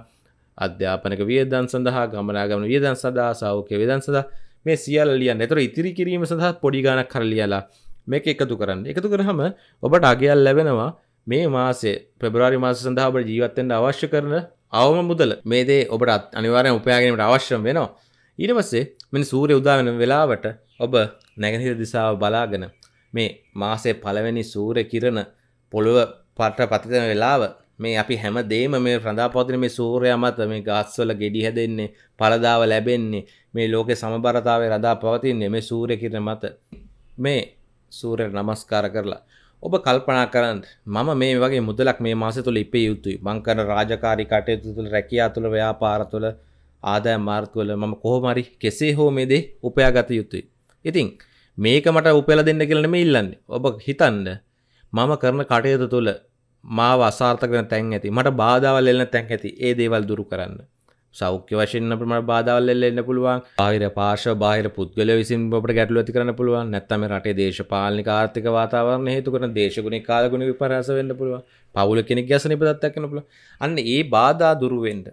අධ්‍යාපනක වියදන් සඳහා ගමනාගමන වියදන් සදා සෞඛ්‍ය විදන් සඳහා. මේ සියල් ලියන්න. එතර ඉතිරි කිරීම සඳහා පොඩිගානක් කරලියලා මේක එකතු කරන්න. එකතු කරහම ඔබට අගයල් ලැබෙනවා මේ මාසේ පෙබරවාරි මාස සඳහා ඔබට ජීවත්තෙන්ට අවශ්‍ය කරන අවම මුදල. මේ දේ ඔබට අනිවාරය උපයාගනීමට අවශ්‍යම් වෙනවා. ඊට පස්සේ මෙනි සූරය උදාවෙන වෙලාවට ඔබ නැගහිර දිසාව බලාගෙන මේ මාසේ පළවෙනි සූර කිරණ පොළොව පට පතිතන වෙලාව මේ අපි හැම දේම මේ ප්‍රධාපතින මේ සූරය මත මේ ගස්වල ගෙඩි හැදෙන්නේ පලදාව ලැබෙන්නේ මේ ලෝකෙ සමබරතාවේ රදා පවතින්නේ මේ සූරය කිරණ මත මේ සූරය නමස්කාර කරලා ඔබ කල්පනා කරන්න මම මේ වගේ මුදලක් මේ මාස තුළ ඉපේ යුතුයි මංකන රාජකාරි කටයුතු තුළ රැකයා තුළ ව්‍යාපාර තුළ ආදාය මාර්තුවල මම කොහොමරි කෙසේ හෝ මේ දේ උපයාගත යුතුයි. ඉතින් මේක මට උපෙල දෙන්න කියලන මේ ඉල්ලන්නේ. ඔබ හිතන්න මම කරන කටයුතු තුළ මාව අසාර්ථක වෙන තැන් ඇති මට බාධාවල් එල්න තැන් ඇති ඒ දේවල් දුරු කරන්න. සෞඛ්‍ය වශයෙන් ප්‍රම බාධවල්ල එන්න පුළුවන්. ආහිර පාශ බාහිර පුද්ගල විසින් ඔබට ගැටලු ඇති කරන්න පුළුවන්. නැත්තම රටේ දේශපාලනික ආර්ථික වාතාවරණ හේතු කරන දේශගුණ කාලගුණ විපරාස වෙන්න පුළුවන්. පවුල කෙනෙක් ගැස නිපදත්තක්කන පුළුව අන්න ඒ බාධා දුරුවෙන්ට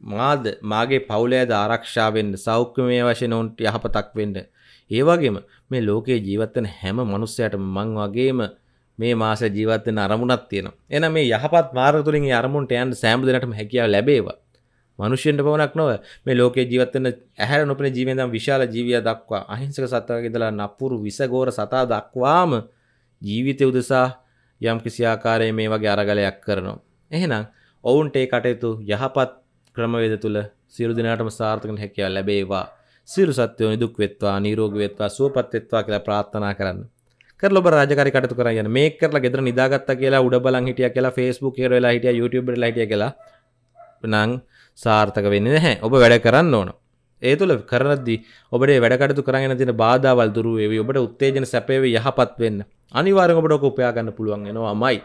මාද මාගේ පවුලෑද ආරක්ෂාවෙන්ට සෞඛ්‍යමය වශයෙන් ඔවුන්ට යහපතක් වෙන්ඩ ඒවගේම මේ ලෝකයේ ජීවත්තන හැම මනුස්සයට මං වගේම මේ මාස ජීවත්වෙන අරමුණක් තියෙන එන මේ යහපත් මාර්ගතුරින් අරමුන්ට යන් සෑම් දෙනටම හැකියාව ලැබේවා. මනුෂ්‍යයට පවනක් නොව මේ ලෝක ජීවත්වන්න ඇහැර නොපන ජීවදම් විශාල ජීවිය දක්වා අහිංසක සත්තාගෙදලා නපුරු විසගෝර සතා දක්වාම ජීවිතය උදෙසා යම් කිසි ආකාරය මේ වගේ අරගලයක් කරනවා. එහෙනම් ඔවුන්ට ඒ කටයුතු යහපත් ක්‍රමවේද තුළ සිරු දිනාටම සාර්ථකන හැකියාව ලැබේවා. සිරු සත්‍යයෝ නිදුක් වෙත්වා නීරෝග වෙත්වා සුවපත් වෙත්වා කියලා ප්‍රාර්ථනා කරන්න. කරල ඔබ රාජකාරි කටයුතු කරගෙන මේ කරලා ගෙදර නිදාගත්ත කියලා උඩ බලන් හිටිය කියලා Facebook එකේ වෙලා හිටියා YouTube එකේ හිටියා කියලා නං සාර්ථක වෙන්න නැහැ. ඔබ වැඩ කරන්න ඕන. ඒ තුළ කරද්දි ඔබට වැඩකටතු කරගෙන තින බාධවල් දුරුවේ ඔබට උත්තේජන සැපේව යහපත් වෙන්න. අනිවාරෙන් ඔබට ඔක උපයාගන්න පුළුවන් එනවා මයි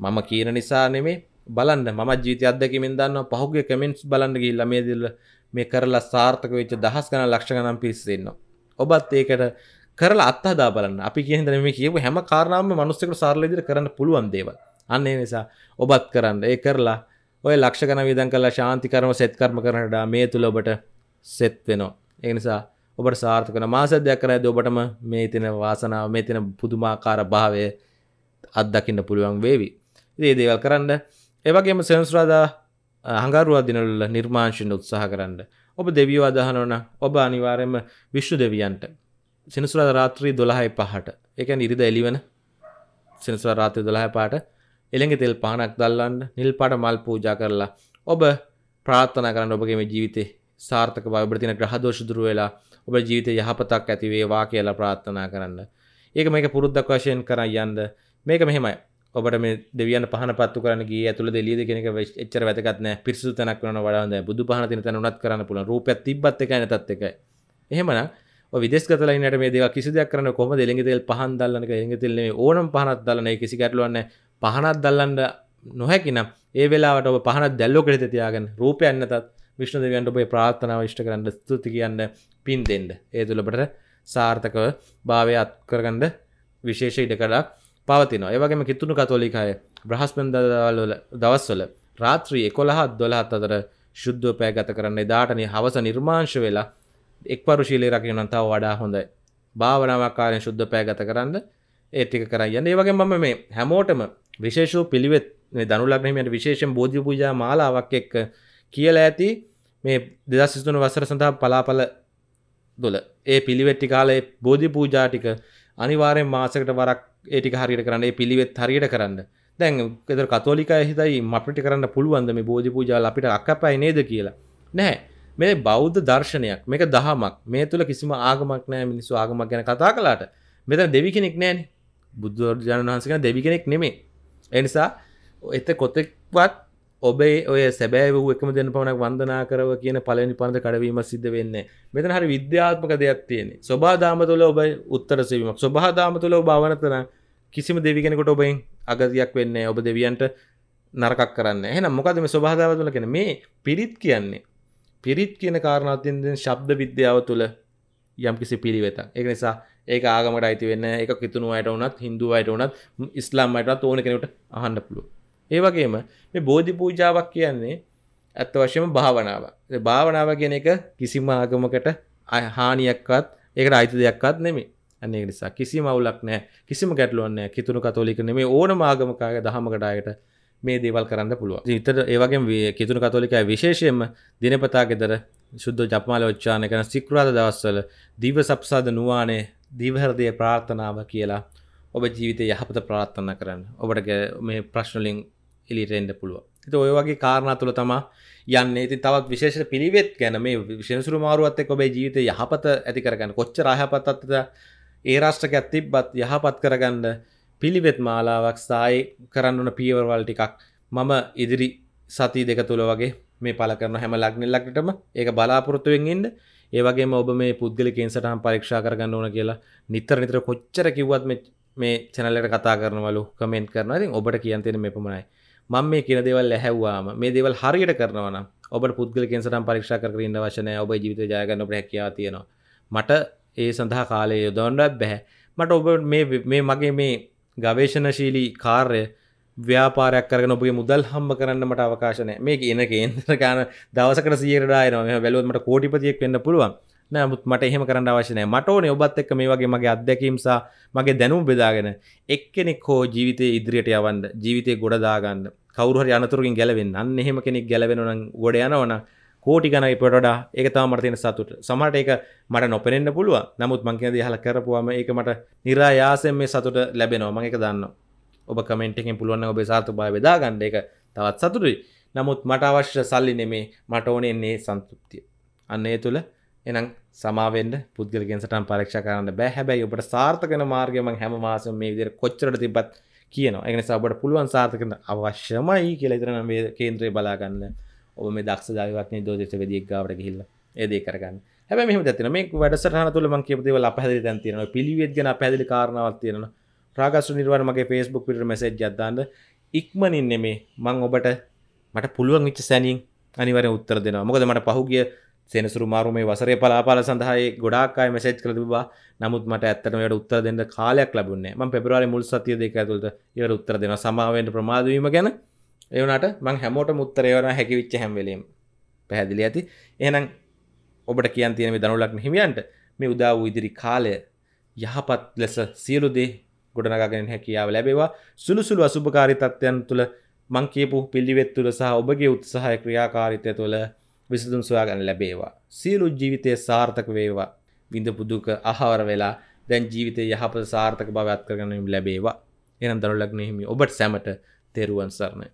මම කියන නිසා නෙමේ බලන්න ම ජීත අදකිමින් දන්න පහුගේ කමෙන්ට්ස් බලන්න ගිල්ල මේ දිල්ල මේ කරලා සාර්ථක වෙච්ච දහස් ගන ලක්ෂ ගනම් පිස්සෙන්න ඔබත් ඒකට කරලා අත්හදා බලන්න. අපි කියහිද මේ කියව හැම කාරනාම මනුස්සකට සාර්ලදිර කරන්න පුළුවන් දේවල්. අන්නේ නිසා ඔබත් කරන්න. ඒ කරලා ඔය ලක්ෂකන විදන් කලා ශාන්තිකරම සෙත්කර්ම කරනට මේ තුළ ඔබට සෙත් වෙනවා. ඒ නිසා ඔබට සාර්ථකන මාස දෙයක් කරඇද ඔබටම මේ තින වාසනාව මේ තින පුදුමාකාර භාවය අත්දකින්න පුළුවන් වේවි. ඒ දේවල් කරන්න. ඒවගේම සෙන්ස්රාදා හඟරුවා දිනල්ල නිර්මාංශයෙන් උත්සාහ කරන්න. ඔබ දෙවියෝ අදහනවන ඔබ අනිවාරයම විශ්ු දෙවියන්ට. සිනසුරද රාත්‍රී දොළහයි පහට. එක නිරිද එලිවන සිනසුර රාත්‍රය දොළහ පාට එළඟ තෙල් පානක් දල්ලන්න නිල් පට මල් පූජා කරලා ඔබ ප්‍රාර්ථනා කරන්න ඔබගේම ජීවිතේ සාර්ථක බවබතින ග්‍රහදෝෂ දුර වෙලා ඔබ ජීවිතය යහපතක් ඇතිවේවා කියලා ප්‍රාර්ථනා කරන්න. ඒක මේක පුරුද්දක් වශයෙන් කර යන්ද මේක මෙහෙමයි. ඔබට මේ දෙවියන් පහන පත්තු කරන ගිය ඇතුළ දෙලියද කෙනෙක එච්චර වැදගත් නෑ. පිරිසුදු තැනක් කරන වඩා හොඳයි. බුදු පහන තියෙන තැන උනත් කරන්න පුළුවන්. රූපයක් තිබ්බත් එකයි නැතත් එකයි. එහෙමනම් ඔය විදේශගත ලයිනට මේ දේවල් කිසි දෙයක් කරන්න කොහොමද? එළඟ තෙල් පහන් දැල්ලන එක එළඟ තෙල් නෙමෙයි ඕනම පහනක් දැල්ලන ඒ කිසි ගැටලුවක් නැහැ පහනක් දැල්ලන්න නොහැකිනම් ඒ වෙලාවට ඔබ පහනක් දැල්ලෝ කෙරෙත තියාගෙන රූපයක් නැතත් විශ්ණු දෙවියන්ට ඔබේ ප්‍රාර්ථනාව ඉෂ්ට කරන්න ස්තුති කියන්න පින් දෙන්න. ඒ තුළ ඔබට සාර්ථකව භාවය අත් කරගන්න විශේෂ ඉඩකඩක් පවතිනවා ඒ වගේම කිතුුණු කතෝලිකය බ්‍රහස්පන්දවල දවස්වල රාත්‍රී එකොළහත් දොළහත් අතර ශුද්ධ පෑ ගත කරන්න දාටනය හවස නිර්මාංශ වෙලා එක්වරු ශීලේ රකින්න තව වඩා හොඳයි භාවනාවකාරයෙන් ශුද්ධ පෑ ගත කරන්න ඒටික කරයන්න ඒ වගේ මම මේ හැමෝටම විශේෂූ පිළිවෙත් දනුලක්නීමට විශේෂෙන් බෝධි පූජා මාලාවක් එක්ක කියල ඇති මේ දෙදස් සිතුන වසර සඳහා පලාපල දොල ඒ පිළිවෙට්ටි කාලේ බෝධි පූජාටික අනිවාරෙන් මාසකට වරක් ඒටික හරියට කරන්න ඒ පිළිවෙත් හරියට කරන්න. දැන් එතර කතෝලික හිතයි මපිටි කරන්න පුළුවන්ද මේ බෝධි පූජාල අපිට අක්කපයි නේද කියලා. නැහැ. මේ බෞද්ධ දර්ශනයක් මේක දහමක් මේ තුළ කිසිම ආගමක් නෑ මිනිස්සු ආගමක් ගැන කතා කලාට මෙතන දෙවි කෙනෙක් නෑන බුදුරජාණන් වහන්සකන දෙවි කෙනෙක් නෙමේ එනිසා එත කොතෙක්වත් ඔබේ ඔය සැබෑ වූ එකම දෙන පමණක් වන්දනා කරව කියන පලනි පන්ද කඩවීම සිද්ධ වෙන්න. මෙතන හරි විද්‍යාත්මක දෙයක් තියෙන ස්වබාදාම තුළ ඔබ උත්තර සවීමක්. ස්වබහදාම තුළ භාවනතන කිසිම දෙවිගෙනකොට ඔබයින් අගතියක් වෙන්න ඔබ දෙවියන්ට නරකක් කරන්න එහනම් මොකදම ස්වබාදාව තුළ කෙන මේ පිරිත් කියන්නේ. පිරිත් කියන කාරණාතින්ෙන් ශබ්ද විද්‍යාව තුළ යම් කිසි පිළිවෙත එක නිසා ඒක ආගමට අයිති වෙන්න එක කිතුුණුවයට වනත් හින්දුවයට වනත් ඉස්ලාම්මයටත් ඕන කෙනට අහන්න පුළුව ඒවගේම මේ බෝධි පූජාවක් කියන්නේ ඇත්ත වශයම භාවනාව භාවනාව කියන එක කිසිම ආගමකට හානියක්වත් ඒකට අයිති දෙයක්වත් නෙමේ අන්නේ නිසා කිසි මවුලක් නෑ කිසිම ගැටලුවන්න කිතුුණු කතෝලික නෙමේ ඕන ආගමකාගේ දහමකටායට මේ දේවල් කරන්න පුළුව ඉතර ඒවගේ කිතුුණු කතෝලිකයි විශේෂයෙන්ම දිනපතා ගෙදර ශුද්ධ ජපමාල ඔච්චාන කන සික්රාද දවස්වල දිව සප්සාද නුවානේ දිවහරදය ප්‍රාර්ථනාව කියලා ඔබ ජීවිතය යහපත ප්‍රාර්ථන කරන්න. ඔබට මේ ප්‍රශ්නලින් එලිටෙන්ඩ පුළුව එත ඔය වගේ කාරණා තුළ තමා යන්න. ඉති තවත් විශේෂ පිළිවෙත් ගැන මේ විශෂසුරු මාරුවත් එක් ඔබේ ජීවිත යහපත ඇති කරගන්න. කොච්ච රහපත් අත්තද ඒ රාෂ්ටක ඇතිබ්බත් යහපත් කරගන්න පිළිවෙත් මාලාවක් සායි කරන්න ඕන පියවරවල් ටිකක් මම ඉදිරි සති දෙක තුළ වගේ මේ පල කරන හැම ලක්නෙල්ලක්ටම ඒක බලාපොරොත්තුවෙන් ඉන්න. ඒවගේම ඔබ මේ පුද්ගලිකෙන් සටහන් පරීක්ෂා කරගන්න ඕන කියලා නිතර නිතර කොච්චර කිව්වත් මේ චැනලට කතා කරනවලු කමෙන්ට් කරන ඉතින් ඔබට කියන්තෙන මේ පමණයි මම මේ කියන දේවල් ඇහැව්වාම මේ දේවල් හරියට කරනවනම් ඔබට පුද්ගල කෙන්සටම් පරීක්ෂා කර ඉන්න වශනය ඔබ ජීවිත ජයගන්න ඔබ හැකියා තියෙනවා. මට ඒ සඳහා කාලය යොදවන්නත් බැහැ. මට ඔබ මේ මගේ මේ ගවේශණශීලී කාර්ය ව්‍යාපාරයක් කරන ඔබගේ මුදල් හම්බ කරන්න මට අවකාශනය මේ එන කේන්ද්‍ර ගාන දවසකට සියරඩායන මෙ බැලුවමට කෝටිපතියෙක් වෙන්න පුළුවන්. නමුත් මට එහෙම කරන්න අවශ්‍යනය මට ඕනේ ඔබත් එක්ක මේ වගේ මගේ අත්දැකීම්සා මගේ දැනුම් බෙදාගෙන එක්කෙනෙක් හෝ ජීවිතය ඉදිරියට යවන්න ජීවිතය ගොඩදාගන්න කවරුහරි අනතුරකින් ගැලවෙන් අන්න එහෙම කෙනෙක් ගැලවෙනන ගොඩ යනවන කෝටි ගනයි පොටඩා ඒක තම මටතින සතුට. සමට ඒක මට නොපෙනෙන්න්න පුළුව නමුත් මංකද හල කරපුවාම ඒක මට නිරායාසෙන් මේ සතුට ලැබෙනවා. මං එක දන්න ඔබ කමෙන්ටෙන් පුළුවන් ඔබ සාතු බය වෙදාගන්න එක තවත් සතුටුයි. නමුත් මට අවශ්‍ය සල්ලි නෙමේ. මට ඕනෙන්නේ සන්තෘප්තිය. අන්න ඒ තුළ එනම් සමාවෙන්ට පුද්ගලගෙන් සටන් පරක්ෂ කරන්න බෑ. හැබැයි ඔබට සාර්ථකන මාර්ගම හැම මාසම මේ විදිර කොච්චරට තිබත් කියන එන සබට පුළුවන් සාර්ථකන අවශ්‍යමයි කියලෙතරන මේ කේන්ද්‍රය බලාගන්න. ඔබ මේ දක්ෂ දායවක්න දෝදෙස වෙදික් ගාවට ගහිල්ල ඒදේ කරගන්න. හැබ මෙහම ඇතින මේ වැඩසටහන තුළ මං කියපතිව අපහැදිලි දැන් තියෙන පිළිවෙත් ගැන පැදිලි කාරණාවක් තියෙන ප්‍රාගස්ු නිර්වාණ මගේ ෆේස්බුක් පිට මෙසේජ් ජදදාන්න ඉක්මනින් නෙමේ මං ඔබට මට පුළුවන් විච්ච සැනින් අනිවර උත්තර දෙෙන මොකද මට පහුගිය සෙනසුරු මාරු මේ වසරේ පලාපාල සඳහායි ගොඩාක්කායි මෙසේජ් කළ තිබා නමුත් මට ඇත්තට වට උත්තර දෙන්න කාලයක් ලබුන්නේ ම පෙබරවාලි මුල් සතිය දෙක ඇතුළට ඉවර උත්තර දෙෙන සමාවෙන්ට ප්‍රමාදවීම ගැන. එවනට මං හැමෝට මුත්තරයවන හැකිවිච්ච හැම්වෙලීම පැහැදිලි ඇති. එහනම් ඔබට කියන් තියෙන දනුලක් හිමියන්ට මේ උදා වූ ඉදිරි කාලය යහපත් ලෙස සියලුදේ ගොඩනගගෙන හැකියාව ලැබේවා. සුළුසුළු අසුභකාරි තත්ත්වයන් තුළ මං කියපු පිළිවෙත් තුළ සහ ඔබගේ උත්සාහය ක්‍රියාකාරිතය තුළ විසඳුම් සොයාගන්න ලැබේවා. සියලු ජීවිතය සාර්ථක වේවා. විඳපු දුක අහවර වෙලා දැන් ජීවිතය යහපත සාර්ථක බව අත්කරගන්න ලැබේවා. එනම් දරුලක් නෙහිමි ඔබට සැමට තෙරුවන් සරණයි.